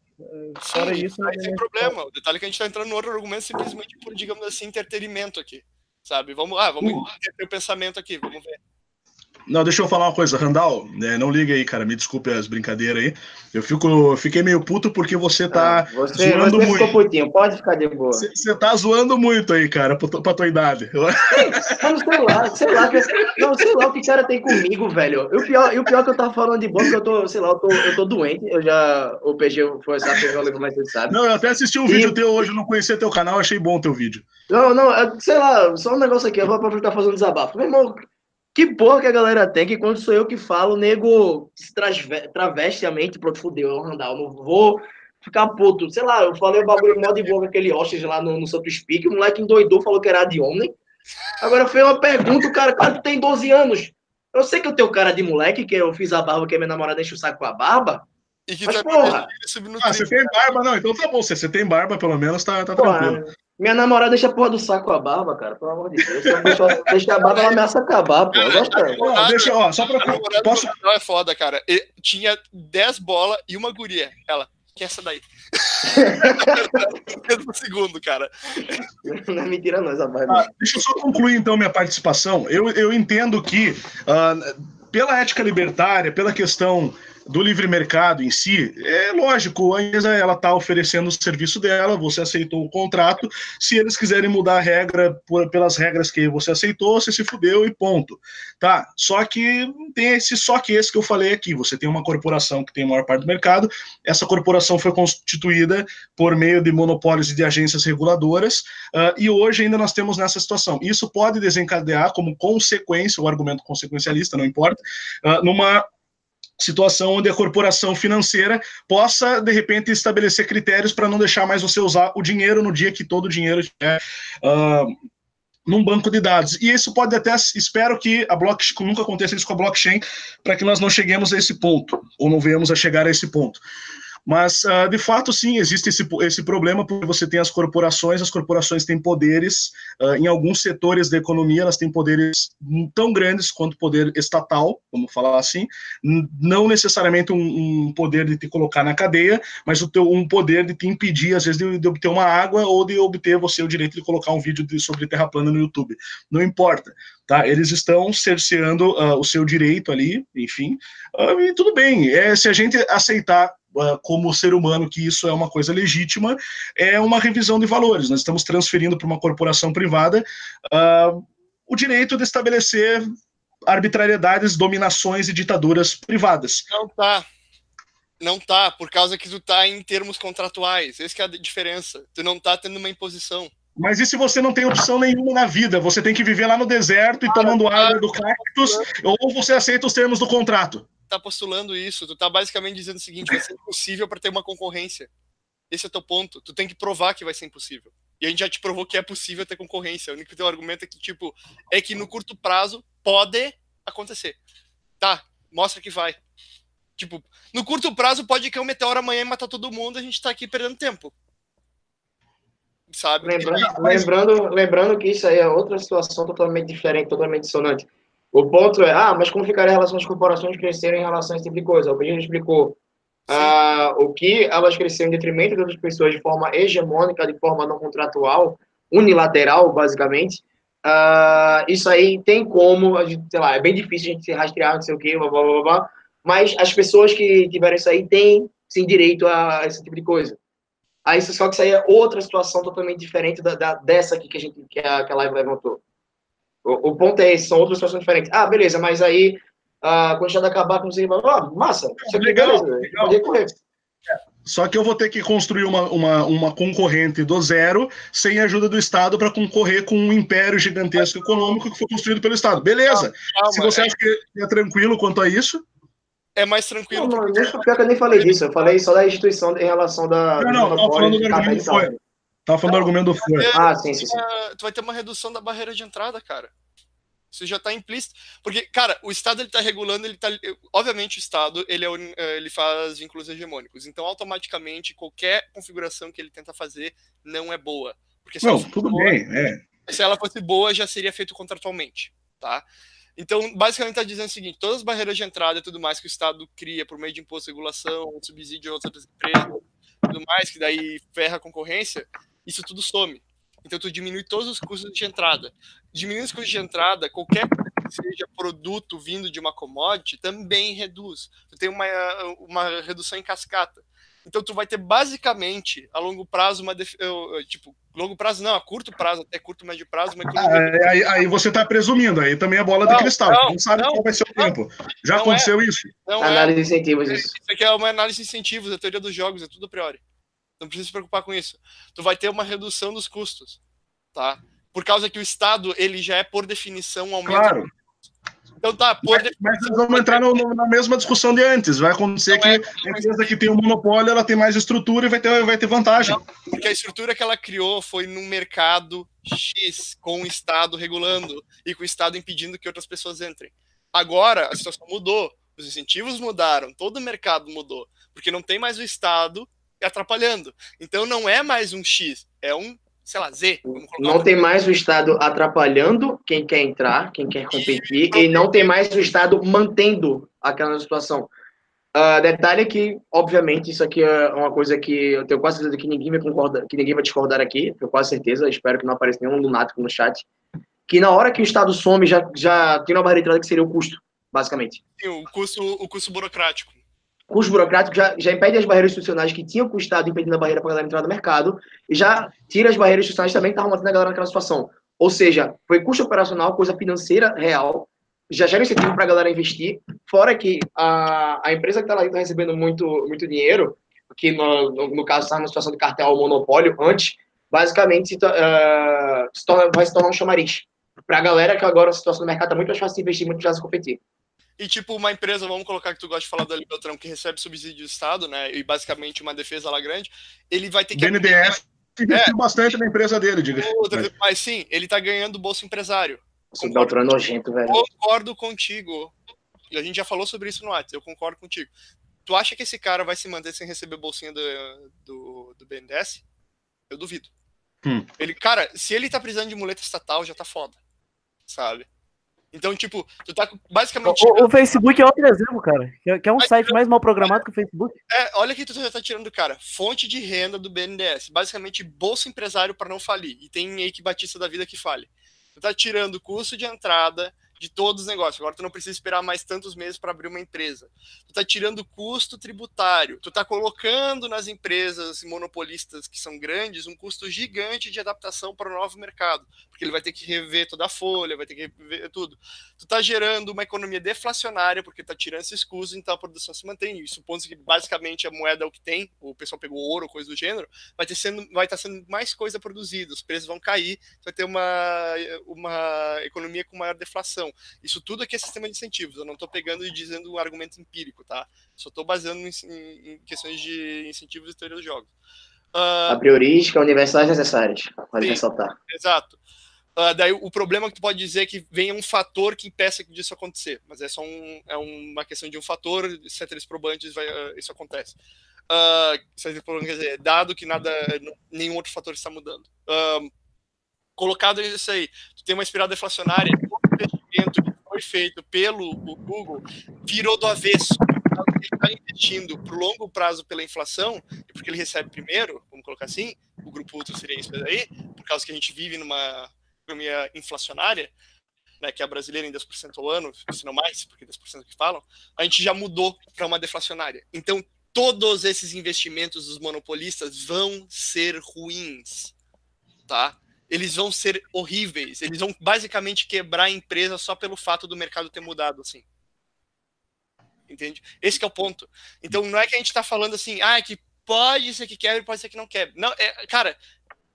Fora Sim, isso, aí tem problema. O detalhe é que a gente está entrando no outro argumento simplesmente por, digamos assim, entretenimento aqui. Sabe? Vamos, ah, vamos uh. ter o pensamento aqui, vamos ver. Não, deixa eu falar uma coisa, Randall, né, não liga aí, cara, me desculpe as brincadeiras aí. Eu fico, fiquei meio puto porque você tá ah, você, zoando você muito. putinho, pode ficar de boa. Você tá zoando muito aí, cara, pra, pra tua idade. Não, sei lá, sei lá, não, sei lá o que o cara tem comigo, velho. E o pior, e o pior é que eu tava falando de boa, porque eu tô, sei lá, eu tô, eu tô doente, eu já, o PG foi essa eu mais você sabe. Não, eu até assisti um e... vídeo teu hoje, eu não conhecia teu canal, achei bom teu vídeo. Não, não, é, sei lá, só um negócio aqui, eu vou aproveitar fazendo desabafo. Meu irmão, que porra que a galera tem que quando sou eu que falo, o nego se traveste a mente, pronto, fudeu, Randall, não vou ficar puto. Sei lá, eu falei o bagulho mó de boa com aquele hostage lá no, no Santo Speak, o moleque endoidou, falou que era de homem. Agora fez uma pergunta, o cara, cara, tu tem 12 anos. Eu sei que eu tenho cara de moleque, que eu fiz a barba, que a minha namorada enche o saco com a barba. E que mas, tá porra, ah, você tem barba, não, então tá bom, se você tem barba, pelo menos tá, tá tranquilo. Minha namorada deixa a porra do saco a barba, cara. Pelo amor de Deus. Deixa, deixa a barba, ela ameaça acabar, pô. Não, deixa, ó, só pra. Posso... Não é foda, cara. E tinha 10 bolas e uma guria. Ela, que é essa daí? no segundo, cara. Não é mentira, não, essa barba. Ah, deixa eu só concluir, então, minha participação. Eu, eu entendo que, uh, pela ética libertária, pela questão do livre mercado em si, é lógico, a empresa ela está oferecendo o serviço dela, você aceitou o contrato, se eles quiserem mudar a regra por, pelas regras que você aceitou, você se fudeu e ponto. Tá? Só que tem esse só que esse que eu falei aqui, você tem uma corporação que tem a maior parte do mercado, essa corporação foi constituída por meio de monopólios e de agências reguladoras, uh, e hoje ainda nós temos nessa situação. Isso pode desencadear como consequência, o argumento consequencialista, não importa, uh, numa situação onde a corporação financeira possa, de repente, estabelecer critérios para não deixar mais você usar o dinheiro no dia que todo o dinheiro estiver uh, num banco de dados. E isso pode até, espero que a blockchain, nunca aconteça isso com a blockchain, para que nós não cheguemos a esse ponto, ou não venhamos a chegar a esse ponto. Mas, uh, de fato, sim, existe esse, esse problema porque você tem as corporações, as corporações têm poderes, uh, em alguns setores da economia, elas têm poderes tão grandes quanto poder estatal, vamos falar assim, não necessariamente um, um, poder de te colocar na cadeia, mas o teu, um poder de te impedir, às vezes, de, de, obter uma água ou de obter você o direito de colocar um vídeo de, sobre terra plana no YouTube. Não importa. Tá? Eles estão cerceando uh, o seu direito ali, enfim, uh, e tudo bem. É, se a gente aceitar como ser humano que isso é uma coisa legítima, é uma revisão de valores. Nós estamos transferindo para uma corporação privada o direito de estabelecer arbitrariedades, dominações e ditaduras privadas. Não tá. Não tá, por causa que tu tá em termos contratuais. Essa é a diferença. Tu não tá tendo uma imposição. Mas e se você não tem opção nenhuma na vida? Você tem que viver lá no deserto e tomando água do cactus, ou você aceita os termos do contrato? Tá postulando isso, tu tá basicamente dizendo o seguinte, vai ser impossível para ter uma concorrência. Esse é o teu ponto. Tu tem que provar que vai ser impossível. E a gente já te provou que é possível ter concorrência. O único teu argumento é que, tipo, é que no curto prazo pode acontecer. Tá, mostra que vai. Tipo, no curto prazo pode cair um meteoro amanhã e matar todo mundo, a gente tá aqui perdendo tempo sabe? Lembrando, lembrando, lembrando que isso aí é outra situação totalmente diferente, totalmente dissonante. O ponto é, ah, mas como ficaria a relação das corporações crescerem em relação a esse tipo de coisa? O Benjamin explicou ah, o que elas cresceram em detrimento de outras pessoas de forma hegemônica, de forma não contratual, unilateral, basicamente. Ah, isso aí tem como, sei lá, é bem difícil a gente se rastrear, não sei o quê, blá, blá, blá, blá, mas as pessoas que tiveram isso aí têm, sim, direito a esse tipo de coisa. Aí só que isso aí é outra situação totalmente diferente da, da dessa aqui que a gente que a, que a live levantou. O, o, ponto é esse, são outras situações diferentes. Ah, beleza, mas aí ah, quando já acabar com você, ah, massa, isso aqui legal, beleza, legal. pode correr. Só que eu vou ter que construir uma, uma, uma concorrente do zero sem a ajuda do Estado para concorrer com um império gigantesco econômico que foi construído pelo Estado. Beleza. Calma, calma, Se você é... acha que é tranquilo quanto a isso, é mais tranquilo. Não, não, porque... pior que eu nem falei disso, eu falei só da instituição em relação da. Não, não, tava falando do argumento foi. Tava falando do argumento do foi. Ah, sim, sim, sim. Tu vai ter uma redução da barreira de entrada, cara. Isso já está implícito. Porque, cara, o Estado ele tá regulando, ele tá. Obviamente, o Estado ele, é, eh, ele faz vínculos hegemônicos. Então, automaticamente, qualquer configuração que ele tenta fazer não é boa. Porque se não, tudo boa, bem, é. Se ela fosse boa, já seria feito contratualmente. Tá? Então, basicamente, está dizendo o seguinte: todas as barreiras de entrada e tudo mais que o Estado cria por meio de imposto, regulação, subsídio a outras empresas, tudo mais, que daí ferra a concorrência, isso tudo some. Então, tu diminui todos os custos de entrada. Diminuindo os custos de entrada, qualquer que seja produto vindo de uma commodity também reduz. Tu tem uma, uma redução em cascata. Então tu vai ter basicamente a longo prazo uma def... tipo longo prazo não, a curto prazo até curto médio prazo uma ah, aí, aí, você está presumindo aí também é bola não, de cristal, não, não sabe não, qual vai ser o tempo. Já aconteceu é, isso? Não é. análise de incentivos isso. Isso aqui é uma análise de incentivos, a teoria dos jogos é tudo a priori. Não precisa se preocupar com isso. Tu vai ter uma redução dos custos, tá? Por causa que o Estado ele já é por definição um aumento claro. Então tá, por mas, mas nós vamos entrar no, no, na mesma discussão de antes. Vai acontecer que é, a empresa que tem um monopólio ela tem mais estrutura e vai ter, vai ter vantagem. Não, porque a estrutura que ela criou foi num mercado X, com o Estado regulando e com o Estado impedindo que outras pessoas entrem. Agora a situação mudou, os incentivos mudaram, todo o mercado mudou, porque não tem mais o Estado atrapalhando. Então não é mais um X, é um sei lá, Z. Não tem mais o Estado atrapalhando quem quer entrar, quem quer competir, e não tem mais o Estado mantendo aquela situação. Uh, detalhe que, obviamente, isso aqui é uma coisa que eu tenho quase certeza que ninguém vai concordar, que ninguém vai discordar aqui, tenho quase certeza, espero que não apareça nenhum lunático no chat, que na hora que o Estado some, já, já tem uma barreira de entrada que seria o custo, basicamente. Sim, o custo, o custo burocrático custo burocrático já, já impede as barreiras institucionais que tinham custado impedindo a barreira para a galera entrar no mercado e já tira as barreiras institucionais também que estavam mantendo a galera naquela situação. Ou seja, foi custo operacional, coisa financeira real, já gera incentivo para a galera investir, fora que a, a empresa que está lá está recebendo muito, muito dinheiro, que no, no, no caso está numa situação de cartel ou monopólio antes, basicamente uh, se torna, vai se tornar um chamariz. Para a galera que agora a situação do mercado está muito mais fácil de investir, muito mais fácil de competir. E, tipo, uma empresa, vamos colocar que tu gosta de falar da Beltrão, que recebe subsídio do Estado, né? E basicamente uma defesa lá grande, ele vai ter que. BNDES investiu é, bastante na empresa dele, diga mas... mas sim, ele tá ganhando bolsa empresário. Esse Beltrão é nojento, velho. Concordo contigo. E a gente já falou sobre isso no WhatsApp, eu concordo contigo. tu acha que esse cara vai se manter sem receber bolsinha do, do, do BNDES? Eu duvido. Hum. Ele, cara, se ele tá precisando de muleta estatal, já tá foda. Sabe? Então, tipo, tu tá basicamente. O, o Facebook é outro exemplo, cara. Que é um site mais mal programado que o Facebook. É, olha que tu já tá tirando, cara. Fonte de renda do BNDES. Basicamente, bolsa empresário para não falir. E tem Eike Batista da vida que fale. Tu tá tirando custo de entrada, de todos os negócios. Agora tu não precisa esperar mais tantos meses para abrir uma empresa. Tu está tirando custo tributário. Tu está colocando nas empresas monopolistas que são grandes um custo gigante de adaptação para o novo mercado, porque ele vai ter que rever toda a folha, vai ter que rever tudo. Tu está gerando uma economia deflacionária porque está tirando esses custos, então a produção se mantém. E supondo que basicamente a moeda é o que tem, o pessoal pegou ouro, coisa do gênero, vai ter sendo, vai estar tá sendo mais coisa produzida, os preços vão cair, vai ter uma uma economia com maior deflação. Isso tudo aqui é sistema de incentivos. Eu não estou pegando e dizendo um argumento empírico, tá? Só estou baseando em, em, questões de incentivos e teoria dos jogos. Uh, a priorística, universidades necessárias, pode ressaltar. Exato. Uh, daí o problema que tu pode dizer é que vem um fator que impeça disso acontecer, mas é só um, é uma questão de um fator, ceteris probantes, vai, uh, isso acontece. Uh, quer dizer, dado que nada, nenhum outro fator está mudando. Uh, colocado isso aí, tu tem uma espiral deflacionária, que foi feito pelo Google virou do avesso. Ele está investindo para o longo prazo pela inflação, porque ele recebe primeiro, vamos colocar assim, o grupo Ultra seria isso aí, por causa que a gente vive numa economia inflacionária, né, que é a brasileira em 10% ao ano, se não mais, porque 10% que falam, a gente já mudou para uma deflacionária. Então, todos esses investimentos dos monopolistas vão ser ruins, tá? Eles vão ser horríveis. Eles vão basicamente quebrar a empresa só pelo fato do mercado ter mudado, assim. Entende? Esse é o ponto. Então não é que a gente está falando assim, ah, que pode ser que quebre, pode ser que não quebre. Não, é, cara,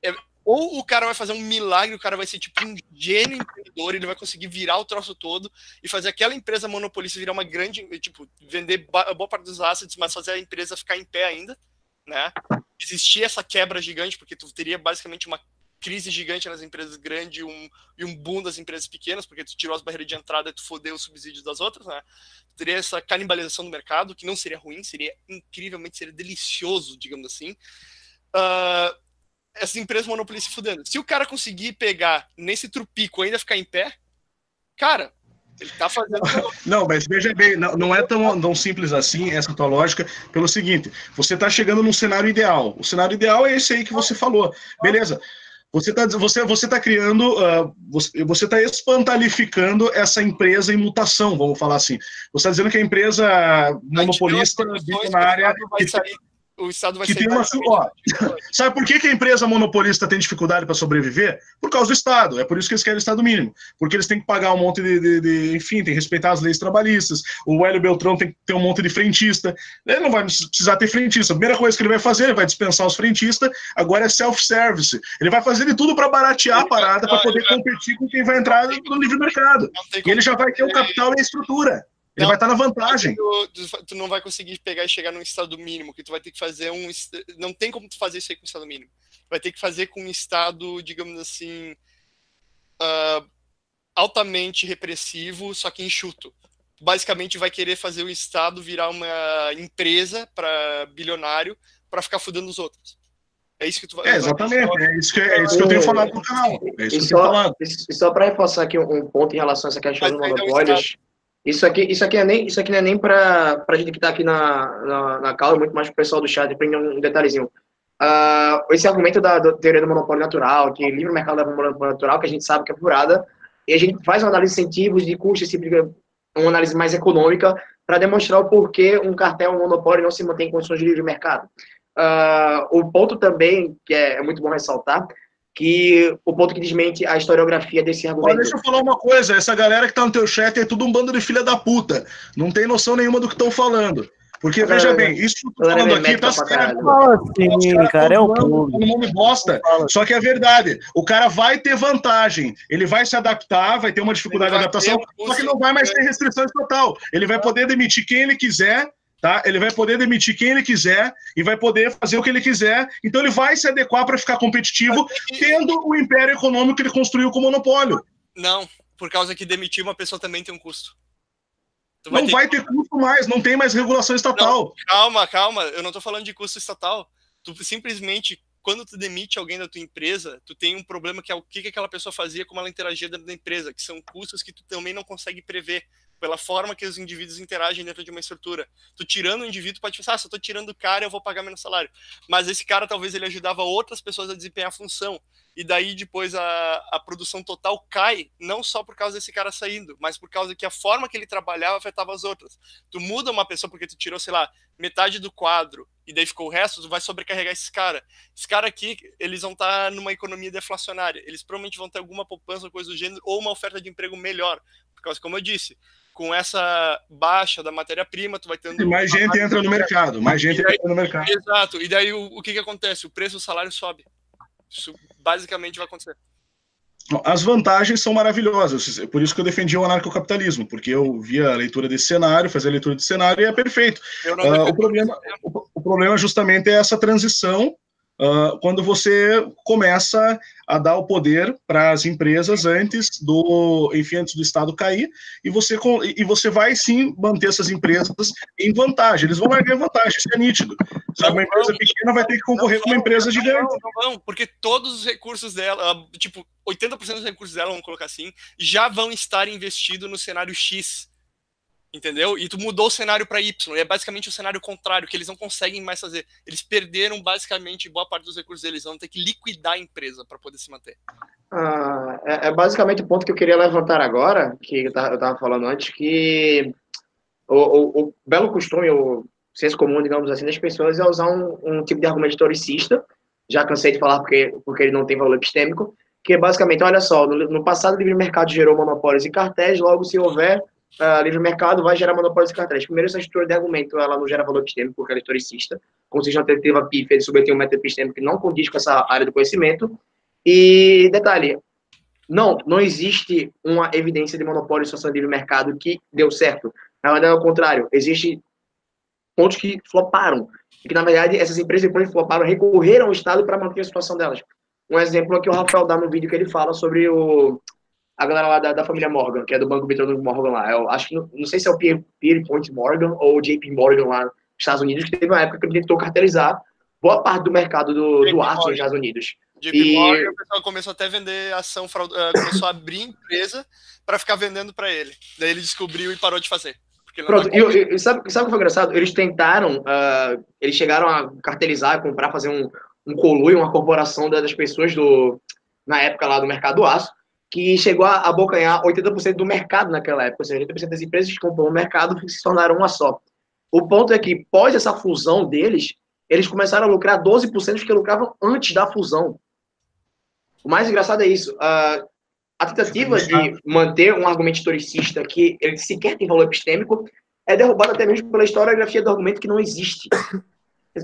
é, ou o cara vai fazer um milagre, o cara vai ser tipo um gênio empreendedor, ele vai conseguir virar o troço todo e fazer aquela empresa monopolista virar uma grande, tipo, vender boa parte dos assets, mas fazer a empresa ficar em pé ainda, né? Existir essa quebra gigante, porque tu teria basicamente uma crise gigante nas empresas grandes um, e um boom das empresas pequenas, porque tu tirou as barreiras de entrada e tu fodeu os subsídios das outras, né? Tu teria essa canibalização do mercado, que não seria ruim, seria incrivelmente, seria delicioso, digamos assim. Uh, essas empresas monopolistas se fudendo. Se o cara conseguir pegar nesse trupico ainda ficar em pé, cara, ele tá fazendo. Não, mas veja bem, não, não é tão, tão simples assim essa tua lógica, pelo seguinte: você está chegando num cenário ideal. O cenário ideal é esse aí que você falou. Beleza. Você está você, você tá criando, uh, você está espantalificando essa empresa em mutação, vamos falar assim. Você está dizendo que a empresa monopolista, bilionária, que, o Estado vai que tem uma ó, Sabe por que, que a empresa monopolista tem dificuldade para sobreviver? Por causa do Estado. É por isso que eles querem o Estado mínimo. Porque eles têm que pagar um monte de, de, de Enfim, tem que respeitar as leis trabalhistas. O Hélio Beltrão tem que ter um monte de frentista. Ele não vai precisar ter frentista. A primeira coisa que ele vai fazer, ele vai dispensar os frentistas. Agora é self-service. Ele vai fazer de tudo para baratear a parada para poder competir com quem vai entrar no livre mercado. E ele já vai ter o capital e a estrutura. Ele não, vai estar na vantagem. Tu, tu, não vai conseguir pegar e chegar num estado mínimo, que tu vai ter que fazer um. Não tem como tu fazer isso aí com estado mínimo. Vai ter que fazer com um estado, digamos assim, uh, altamente repressivo, só que enxuto. Basicamente, vai querer fazer o estado virar uma empresa para bilionário para ficar fudendo os outros. É isso que tu vai. É, exatamente. É isso que, é isso que eu tenho falado no canal. É isso e que só, eu tenho falado. E só para reforçar aqui um ponto em relação a essa questão dos monopólios. Isso aqui, isso aqui, é nem, isso aqui não é nem para a gente que está aqui na, na, na cala, muito mais para o pessoal do chat, para um detalhezinho. Uh, esse argumento da, da, teoria do monopólio natural, que livre mercado leva monopólio natural, que a gente sabe que é furada, e a gente faz uma análise de incentivos, de custos, uma análise mais econômica, para demonstrar o porquê um cartel, um monopólio não se mantém em condições de livre mercado. Uh, o ponto também, que é, é muito bom ressaltar, que o ponto que desmente a historiografia desse argumento. deixa eu falar uma coisa, essa galera que tá no teu chat é tudo um bando de filha da puta. Não tem noção nenhuma do que estão falando. Porque, veja bem, isso que eu tô falando aqui tá certo. Sim, cara, cara, é o Um nome bosta. Só que é verdade. O cara vai ter vantagem. Ele vai se adaptar, vai ter uma dificuldade de adaptação, só que não vai mais ter restrições total. Ele vai poder demitir quem ele quiser tá? Ele vai poder demitir quem ele quiser e vai poder fazer o que ele quiser. Então ele vai se adequar para ficar competitivo, tendo o império econômico que ele construiu com o monopólio. Não, por causa que demitir uma pessoa também tem um custo. Vai não ter... vai ter custo mais, não tem mais regulação estatal. Não, calma, calma, eu não tô falando de custo estatal. Tu simplesmente, quando tu demite alguém da tua empresa, tu tem um problema que é o que, que aquela pessoa fazia, como ela interagia dentro da empresa, que são custos que tu também não consegue prever pela forma que os indivíduos interagem dentro de uma estrutura. Tu tirando o indivíduo, pode pensar, ah, se eu tô tirando o cara, eu vou pagar menos salário. Mas esse cara, talvez, ele ajudava outras pessoas a desempenhar a função. E daí, depois, a, a produção total cai, não só por causa desse cara saindo, mas por causa que a forma que ele trabalhava afetava as outras. Tu muda uma pessoa porque tu tirou, sei lá, metade do quadro, e daí ficou o resto, tu vai sobrecarregar esse cara. Esse cara aqui, eles vão estar tá numa economia deflacionária. Eles provavelmente vão ter alguma poupança ou coisa do gênero, ou uma oferta de emprego melhor. Por causa, como eu disse, com essa baixa da matéria-prima, tu vai tendo. E mais gente entra no mercado, mais gente daí, entra no mercado. Exato. E daí o, o que, que acontece? O preço do salário sobe. Isso basicamente vai acontecer. As vantagens são maravilhosas, por isso que eu defendi o anarcocapitalismo, porque eu via a leitura desse cenário, fazia a leitura desse cenário e é perfeito. Uh, o, problema, o, o problema justamente é essa transição uh, quando você começa a dar o poder para as empresas antes do, enfim, antes do Estado cair, e você, e você vai sim manter essas empresas em vantagem. Eles vão largar vantagem, isso é nítido. Sabe, uma empresa pequena vai ter que concorrer com uma empresa gigante. Não, não, não, porque todos os recursos dela, ah, tipo, 80% dos recursos dela, vamos colocar assim, já vão estar investidos no cenário X Entendeu? E tu mudou o cenário para Y. É basicamente o cenário contrário, que eles não conseguem mais fazer. Eles perderam basicamente boa parte dos recursos deles. Vão ter que liquidar a empresa para poder se manter. Ah, é, é, basicamente o ponto que eu queria levantar agora, que eu estava falando antes, que o, o, o, belo costume, o senso comum, digamos assim, das pessoas é usar um, um tipo de argumento historicista. Já cansei de falar porque, porque ele não tem valor epistêmico. Que é basicamente, olha só, no, no passado o livre mercado gerou monopólios e cartéis, logo se houver uh, livre mercado vai gerar monopólios e cartéis. Primeiro, essa estrutura de argumento ela não gera valor epistêmico, porque ela é historicista. Como se já teve a PIF, ele submeteu um método epistêmico que não condiz com essa área do conhecimento. E, detalhe, não, não existe uma evidência de monopólio e situação de livre mercado que deu certo. Na verdade, é o contrário. Existe pontos que floparam. Que, na verdade, essas empresas que floparam recorreram ao Estado para manter a situação delas. Um exemplo é que o Rafael dá no vídeo que ele fala sobre o a galera lá da, da, família Morgan, que é do Banco Britânico Morgan lá. Eu acho que, não, não sei se é o Pierre, Point Morgan ou o JP Morgan lá nos Estados Unidos, que teve uma época que ele tentou cartelizar boa parte do mercado do, do aço nos Estados Unidos. JP e... Morgan, o pessoal começou até a vender ação, uh, começou a abrir empresa para ficar vendendo para ele. Daí ele descobriu e parou de fazer. Pronto, e, e, sabe, sabe o que foi engraçado? Eles tentaram, uh, eles chegaram a cartelizar, comprar, fazer um, um colui, uma corporação das pessoas do, na época lá do mercado do aço, que chegou a abocanhar 80% do mercado naquela época, ou seja, 80% das empresas que compram o mercado se tornaram uma só. O ponto é que, pós essa fusão deles, eles começaram a lucrar 12% do que lucravam antes da fusão. O mais engraçado é isso. A tentativa de manter um argumento historicista que ele sequer tem valor epistêmico é derrubada até mesmo pela historiografia do argumento que não existe.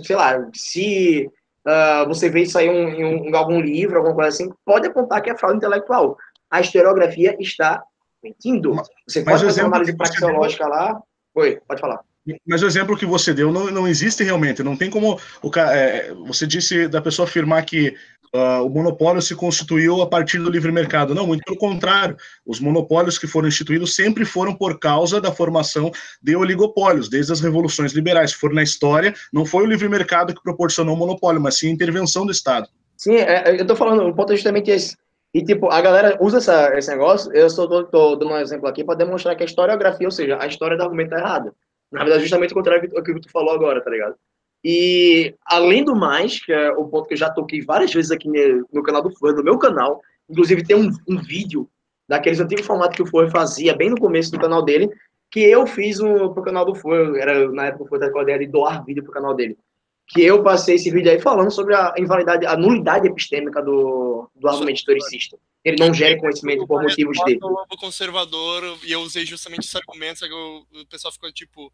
Sei lá, se uh, você vê isso aí um, em algum livro, alguma coisa assim, pode apontar que é fraude intelectual a historiografia está mentindo. Você pode fazer uma análise praxeológica lá. Oi, pode falar. Mas o exemplo que você deu não, não existe realmente. Não tem como. O, é, você disse da pessoa afirmar que uh, o monopólio se constituiu a partir do livre mercado. Não, muito pelo contrário. Os monopólios que foram instituídos sempre foram por causa da formação de oligopólios, desde as revoluções liberais. Se for na história, não foi o livre mercado que proporcionou o monopólio, mas sim a intervenção do Estado. Sim, é, eu estou falando, o ponto é justamente esse. E, tipo, a galera usa essa, esse negócio, eu só tô, tô dando um exemplo aqui para demonstrar que a historiografia, ou seja, a história do argumento tá errada. Na verdade, justamente o contrário do que tu falou agora, tá ligado? E, além do mais, que é o ponto que eu já toquei várias vezes aqui no canal do Furry, no meu canal, inclusive tem um, um vídeo daqueles antigos formatos que o Furry fazia, bem no começo do canal dele, que eu fiz um, pro canal do Furry, era, na época o com a ideia de doar vídeo pro canal dele que eu passei esse vídeo aí falando sobre a invalidade, a nulidade epistêmica do, do argumento historicista. Ele não gera conhecimento por motivos dele. Eu conservador e eu usei justamente esse argumento, que o pessoal ficou tipo,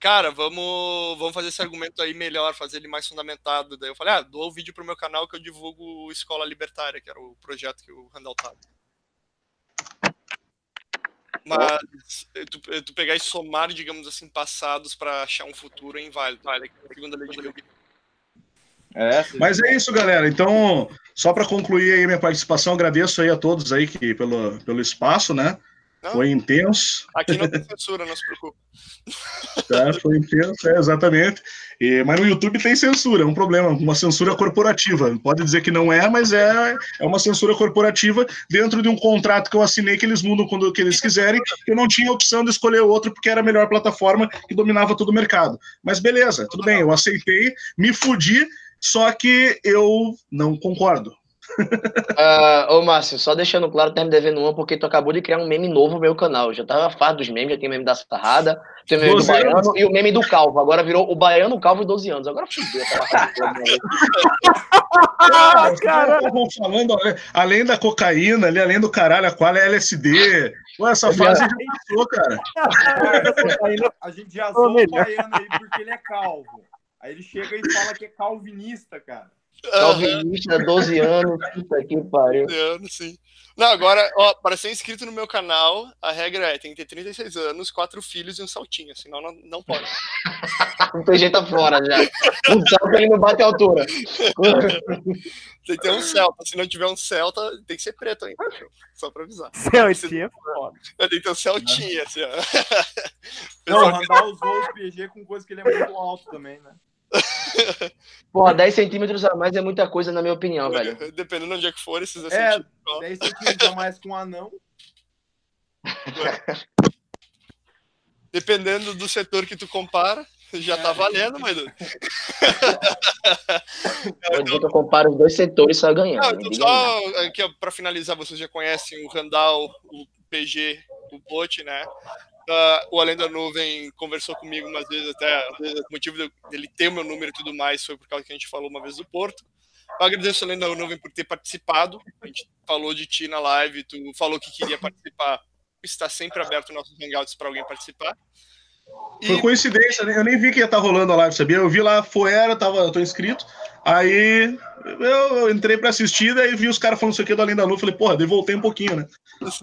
cara, vamos, vamos fazer esse argumento aí melhor, fazer ele mais fundamentado. Daí eu falei, ah, dou o vídeo pro meu canal que eu divulgo Escola Libertária, que era o projeto que o Randall tava. Mas tu, tu, pegar e somar, digamos assim, passados para achar um futuro é inválido. Vale, é segunda lei de É, Mas é isso, galera. Então, só para concluir aí minha participação, agradeço aí a todos aí que, pelo, pelo espaço, né? Não? Foi intenso. Aqui não tem censura, não se preocupe. Tá, foi intenso, é, exatamente. E, mas no YouTube tem censura, é um problema, uma censura corporativa. Pode dizer que não é, mas é, é uma censura corporativa dentro de um contrato que eu assinei que eles mudam quando que eles quiserem. Eu não tinha opção de escolher outro porque era a melhor plataforma que dominava todo o mercado. Mas beleza, tudo bem, eu aceitei, me fudi, só que eu não concordo uh, ô, Márcio, só deixando claro, tá me devendo uma, porque tu acabou de criar um meme novo no meu canal. Já tava farto dos memes, já tem meme da Sarrada, tem meme do Baiano e o meme do Calvo. Agora virou o Baiano Calvo 12 anos. Agora fudeu. ah, Caramba, falando, além da cocaína, ali, além do caralho, qual é LSD. Ué, essa fase já passou, cara. A gente já zoou o Baiano aí porque ele é calvo. Aí ele chega e fala que é calvinista, cara. Calvinista, 12 anos, puta que pariu. 12 anos, sim. Não, agora, ó, para ser inscrito no meu canal, a regra é tem que ter 36 anos, quatro filhos e um saltinho, senão não, não pode. o PG tá fora já. Um salto ele não bate a altura. tem que ter um Celta. Se não tiver um Celta, tem que ser preto ainda. Só pra avisar. Celtinha é foda. Tem que ter um Celtinha, assim, ó. Não, o Randall usou o PG com coisa que ele é muito alto também, né? Pô, 10 centímetros a mais é muita coisa, na minha opinião, velho. Dependendo de onde é que for, esses 10 é, centímetros. 10 centímetros a mais com um anão. Dependendo do setor que tu compara, já tá é. tá valendo, mas. Eu dizer que eu comparo os dois setores só ganhando. Não, então só aqui, para finalizar, vocês já conhecem o Randall, o PG, o Bot, né? Uh, o Além da Nuvem conversou comigo umas vezes, até o motivo dele ter o meu número e tudo mais foi por causa que a gente falou uma vez do Porto. Eu agradeço o Além da Nuvem por ter participado. A gente falou de ti na live, tu falou que queria participar. Está sempre aberto nossos hangouts para alguém participar. E... Por coincidência, eu nem vi que ia estar tá rolando a live, sabia? Eu vi lá, Foera, tava, eu tô inscrito. Aí eu entrei pra assistir, daí vi os caras falando isso aqui do Além da Lua, falei, porra, daí voltei um pouquinho, né?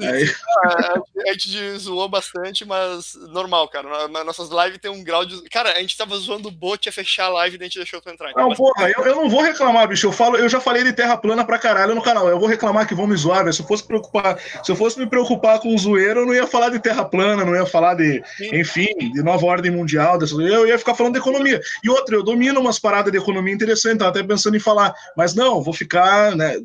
Aí... Ah, a gente zoou bastante, mas normal, cara. Na, nossas lives tem um grau de. Cara, a gente tava zoando o bot, ia fechar a live e a gente deixou tu entrar. Então, não, mas... porra, eu, eu não vou reclamar, bicho. Eu, falo, eu já falei de terra plana pra caralho no canal. Eu vou reclamar que vão me zoar, velho. Se eu fosse preocupar, se eu fosse me preocupar com o zoeiro, eu não ia falar de terra plana, não ia falar de, Sim. enfim, de nova ordem mundial. Eu ia ficar falando de economia. E outra, eu domino umas paradas de economia interessantes, tava até pensando em falar. Mas não, vou ficar, né?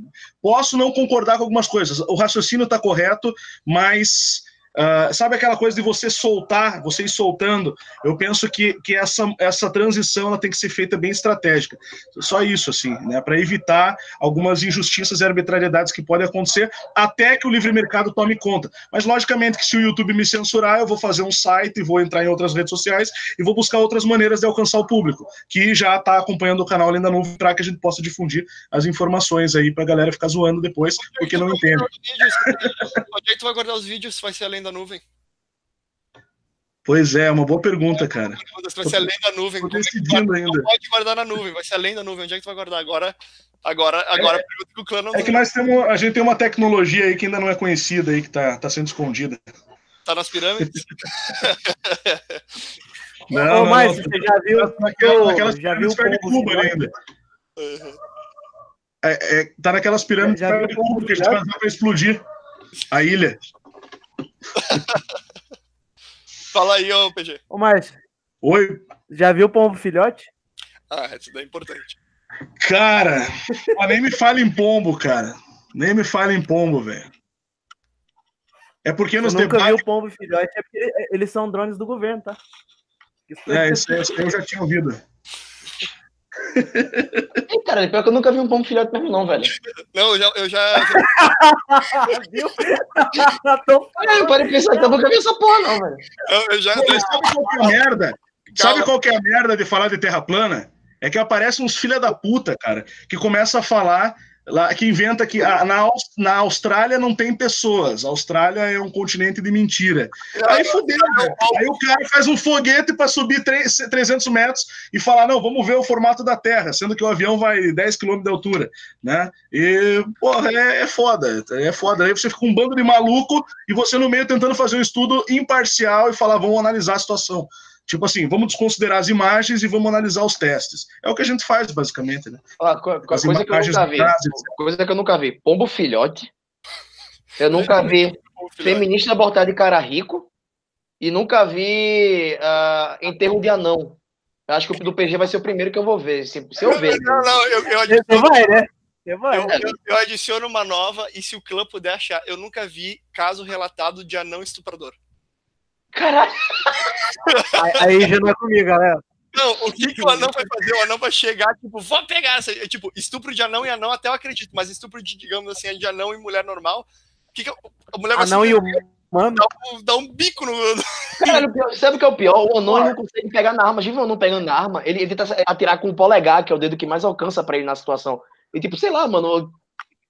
Posso não concordar com algumas coisas. O raciocínio está correto, mas Uh, sabe aquela coisa de você soltar, você ir soltando? Eu penso que, que essa, essa transição ela tem que ser feita bem estratégica. Só isso, assim, né? Para evitar algumas injustiças e arbitrariedades que podem acontecer até que o livre mercado tome conta. Mas, logicamente, que se o YouTube me censurar, eu vou fazer um site, vou entrar em outras redes sociais e vou buscar outras maneiras de alcançar o público, que já está acompanhando o canal Além da Nuvem, para que a gente possa difundir as informações aí para a galera ficar zoando depois, porque não entende. Que tu vai guardar os vídeos? Vai ser além além da nuvem? Pois é, uma boa pergunta, cara. Vai ser além da nuvem. Estou decidindo ainda. Não pode guardar na nuvem, vai ser além da nuvem. Onde é que tu vai guardar? Agora, agora, agora é, pergunta que o clã não. É que nós temos, a gente tem uma tecnologia aí que ainda não é conhecida aí, que está tá sendo escondida. Tá nas pirâmides? não, Ô, mas você já viu? Naquela, naquelas já viu perto de Cuba ainda. Uhum. É, é, tá naquelas pirâmides perto de Cuba que a gente vai para explodir a ilha. Fala aí, ô PG. Ô, Márcio. Oi. Já viu o pombo filhote? Ah, isso daí é importante. Cara, nem me fala em pombo, cara. Nem me fala em pombo, velho. É porque nos nunca debates... o pombo filhote, é porque eles são drones do governo, tá? Isso é, isso, isso eu já tinha ouvido. Ei, cara, pior que eu nunca vi um pombo filhote mesmo, não, velho. Não, eu já. Eu já... Viu? eu parei de pensar que eu nunca vi essa porra, não, velho. Eu, eu já. Pô, sabe qual que é a merda? Sabe qual que é a merda de falar de terra plana? É que aparecem uns filha da puta, cara, que começa a falar lá que inventa que na, na Austrália não tem pessoas. A Austrália é um continente de mentira. Aí fudeu, né? Aí o cara faz um foguete para subir 3, 300 metros e falar: não, vamos ver o formato da Terra, sendo que o avião vai 10 km de altura, né? E, porra, é, é foda, é foda. Aí você fica um bando de maluco e você no meio tentando fazer um estudo imparcial e falar: vamos analisar a situação. Tipo assim, vamos desconsiderar as imagens e vamos analisar os testes. É o que a gente faz, basicamente, né? Ah, coisa que eu nunca vi. Coisa que eu nunca vi. Pombo filhote. Eu nunca vi. feminista botar de cara rico e nunca vi uh, enterro de anão. Eu acho que o do PG vai ser o primeiro que eu vou ver, se, se eu ver. Não, não, eu, eu, Você vai, né? Você vai. eu, eu, eu adiciono uma nova e se o clã puder achar, eu nunca vi caso relatado de anão estuprador. Caralho, Aí- Aí já não é comigo, galera. Não, o que, que o anão vai fazer? O anão vai chegar, tipo, vou pegar essa. é, Tipo, estupro de anão e anão até eu acredito, mas estupro de, digamos assim, de anão e mulher normal. O que, que a mulher vai não, se- e o mano. dar, um, um bico no. caralho, sabe o que é o pior? O anão ele não consegue pegar na arma. Imagina o anão pegando na arma, ele, ele tenta atirar com o polegar, que é o dedo que mais alcança pra ele na situação. E tipo, sei lá, mano,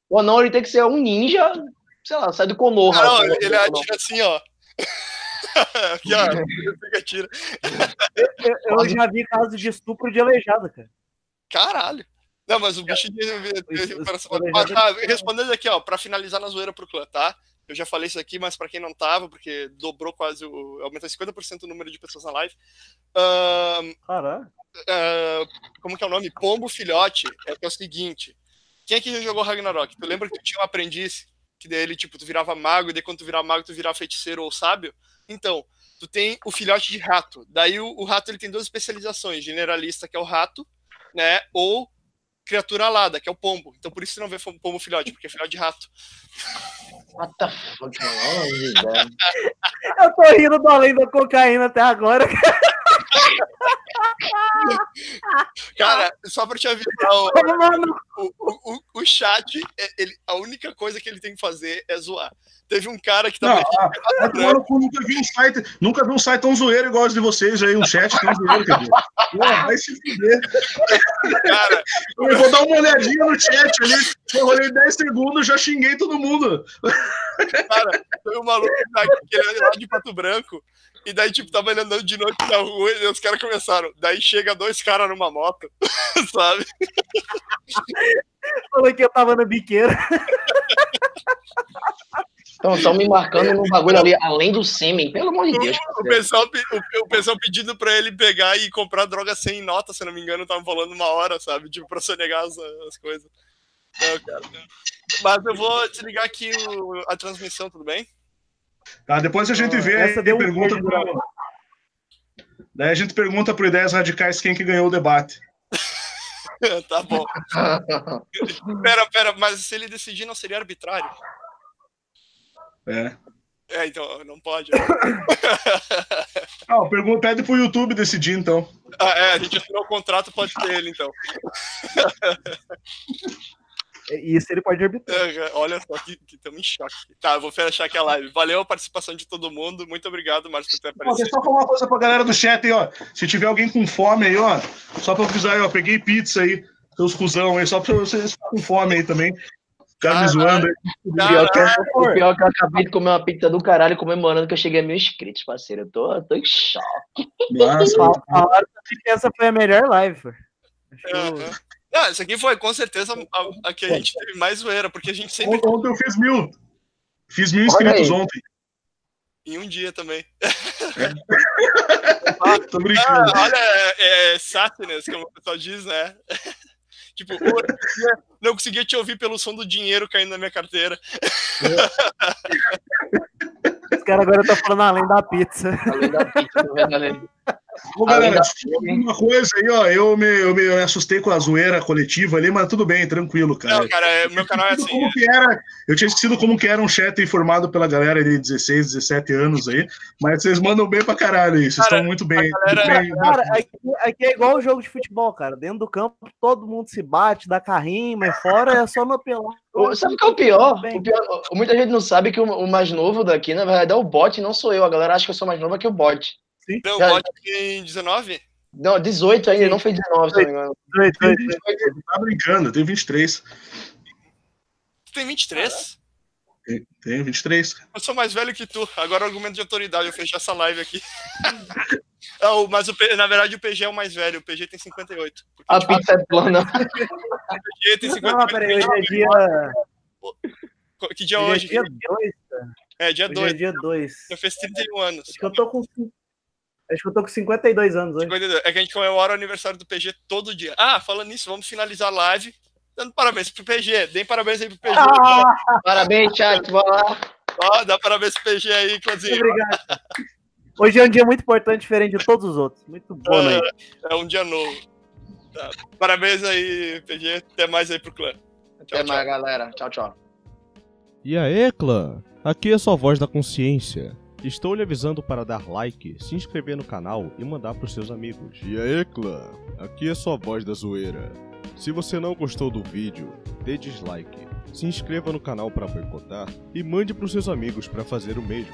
o anão ele tem que ser um ninja, sei lá, sai do Konoha. Não, assim, ele, ele né? atira assim, ó. Aqui, ó. Atira. Eu, eu já vi caso de estupro de aleijado, cara. Caralho. Não, mas o bicho de, tá, respondendo aqui, ó, pra finalizar na zoeira pro clã, tá? Eu já falei isso aqui, mas pra quem não tava, porque dobrou quase o. aumentou 50% o número de pessoas na live. Ahn, Caralho. ah, como que é o nome? Pombo Filhote. É é o seguinte. Quem é que já jogou Ragnarok? Tu lembra que tu tinha um aprendiz? Que daí ele, tipo, tu virava mago, e daí quando tu virava mago, tu virava feiticeiro ou sábio? Então, tu tem o filhote de rato. Daí o, o rato ele tem duas especializações: generalista, que é o rato, né? Ou criatura alada, que é o pombo. Então por isso tu não vê pombo filhote, porque é filhote de rato. What the fuck. Eu tô rindo do além da cocaína até agora. Cara, só pra te avisar, o, o, o, o- chat, é- ele, a única coisa que ele tem que fazer é zoar. Teve um cara que Não, tava. ah, tomar no cu, nunca vi um site, nunca vi um site tão zoeiro igual os de vocês aí, um chat tão zoeiro. Pô, vai se fuder. Cara, Eu vou dar uma olhadinha no chat ali. Eu olhei 10 segundos, já xinguei todo mundo. cara, foi um maluco que ele é lá de Pato Branco. E daí, tipo, tava ele andando de noite na rua e os caras começaram. Daí chega dois caras numa moto, sabe? falou que eu tava na biqueira. Então, estão me marcando num bagulho ali, além do sêmen, pelo amor de Deus. O pessoal, pe- o, o pessoal pedindo pra ele pegar e comprar droga sem nota, se não me engano, tava falando uma hora, sabe? Tipo, pra sonegar as, as coisas. Não, cara. Mas eu vou desligar aqui o- a transmissão, tudo bem? Tá, depois a gente vê Essa deu um pergunta pro... Daí a gente pergunta pro Ideias Radicais quem que ganhou o debate. tá bom. Pera, pera, mas se ele decidir, não seria arbitrário? É. É, então, não pode. Ah, pergunta, pede pro YouTube decidir, então. Ah, é, a gente assinou o contrato, pode ter ele, então. Isso ele pode arbitrar. Olha só que estamos em choque. Tá, eu vou fechar aqui a live. Valeu a participação de todo mundo. Muito obrigado, Márcio, por ter eu aparecido. só falar uma coisa pra galera do chat aí, ó. Se tiver alguém com fome aí, ó, só pra avisar aí, ó, peguei pizza aí, seus cuzão aí, só pra vocês ficarem com fome aí também. Ficar me zoando aí. Pior que, o pior que eu acabei de comer uma pizza do caralho comemorando que eu cheguei a mil inscritos, parceiro. Eu tô, eu tô em choque. Massa. A, a hora que essa foi a melhor live, pô. Acho que eu- Ah, isso aqui foi com certeza a, a que a gente teve mais zoeira, porque a gente sempre Ontem, ontem eu fiz mil. Fiz mil inscritos ontem. em um dia também. Tô brincando. Ah, olha, é, é como o pessoal diz, né? tipo, não conseguia te ouvir pelo som do dinheiro caindo na minha carteira. Os caras agora estão falando além da pizza. Além da pizza, tô Além galera, uma coisa aí, ó. Eu me, eu me assustei com a zoeira coletiva ali, mas tudo bem, tranquilo, cara. Não, cara, é- meu canal é assim. como que era, eu tinha esquecido como que era um chat formado pela galera de 16, 17 anos aí, mas vocês mandam bem pra caralho aí, vocês Cara, estão muito bem. galera- muito bem- Cara, aqui, aqui é igual o jogo de futebol, cara. Dentro do campo, todo mundo se bate, dá carrinho, mas fora é só no pelão. Sabe o que é o pior? O pior- Muita gente não sabe que o, o mais novo daqui, na verdade, é o bot, não sou eu. A galera acha que eu sou mais nova que o bot. Não, Já- bot tem 19? Não, 18 ainda, Sim. não fez 19, se não me engano. Tá brincando, eu tenho 23. Tu tem 23? Tem- Tenho 23. Eu sou mais velho que tu. Agora argumento de autoridade, eu fechar essa live aqui. Ah, o- mas o, na verdade o PG é o mais velho, o PG tem 58. Porque, A tipo, pizza é plana. o PG tem 58. Não, peraí, hoje é dia. Que dia é Hoje é dia 2. É, dia Hoje 2. é dia 2. Eu fiz 31 anos. Acho que eu tô com. Acho que eu tô com 52 anos hoje. 52. É que a gente comemora o aniversário do PG todo dia. Ah, falando nisso, vamos finalizar a live dando parabéns pro PG. Deem parabéns aí pro PG. Ah, Parabéns, chat. Vai lá. Ó, dá parabéns pro PG aí, Clãzinho. Obrigado. Hoje é um dia muito importante, diferente de todos os outros. Muito noite. É, é um dia novo. Tá. Parabéns aí, PG. Até mais aí pro clã. Tchau, Até tchau. mais, galera. Tchau, tchau. E aí, clã? Aqui é sua voz da consciência. Estou lhe avisando para dar like, se inscrever no canal e mandar para os seus amigos. E aí, clã? Aqui é sua voz da zoeira. Se você não gostou do vídeo, dê dislike, se inscreva no canal para boicotar e mande para os seus amigos para fazer o mesmo.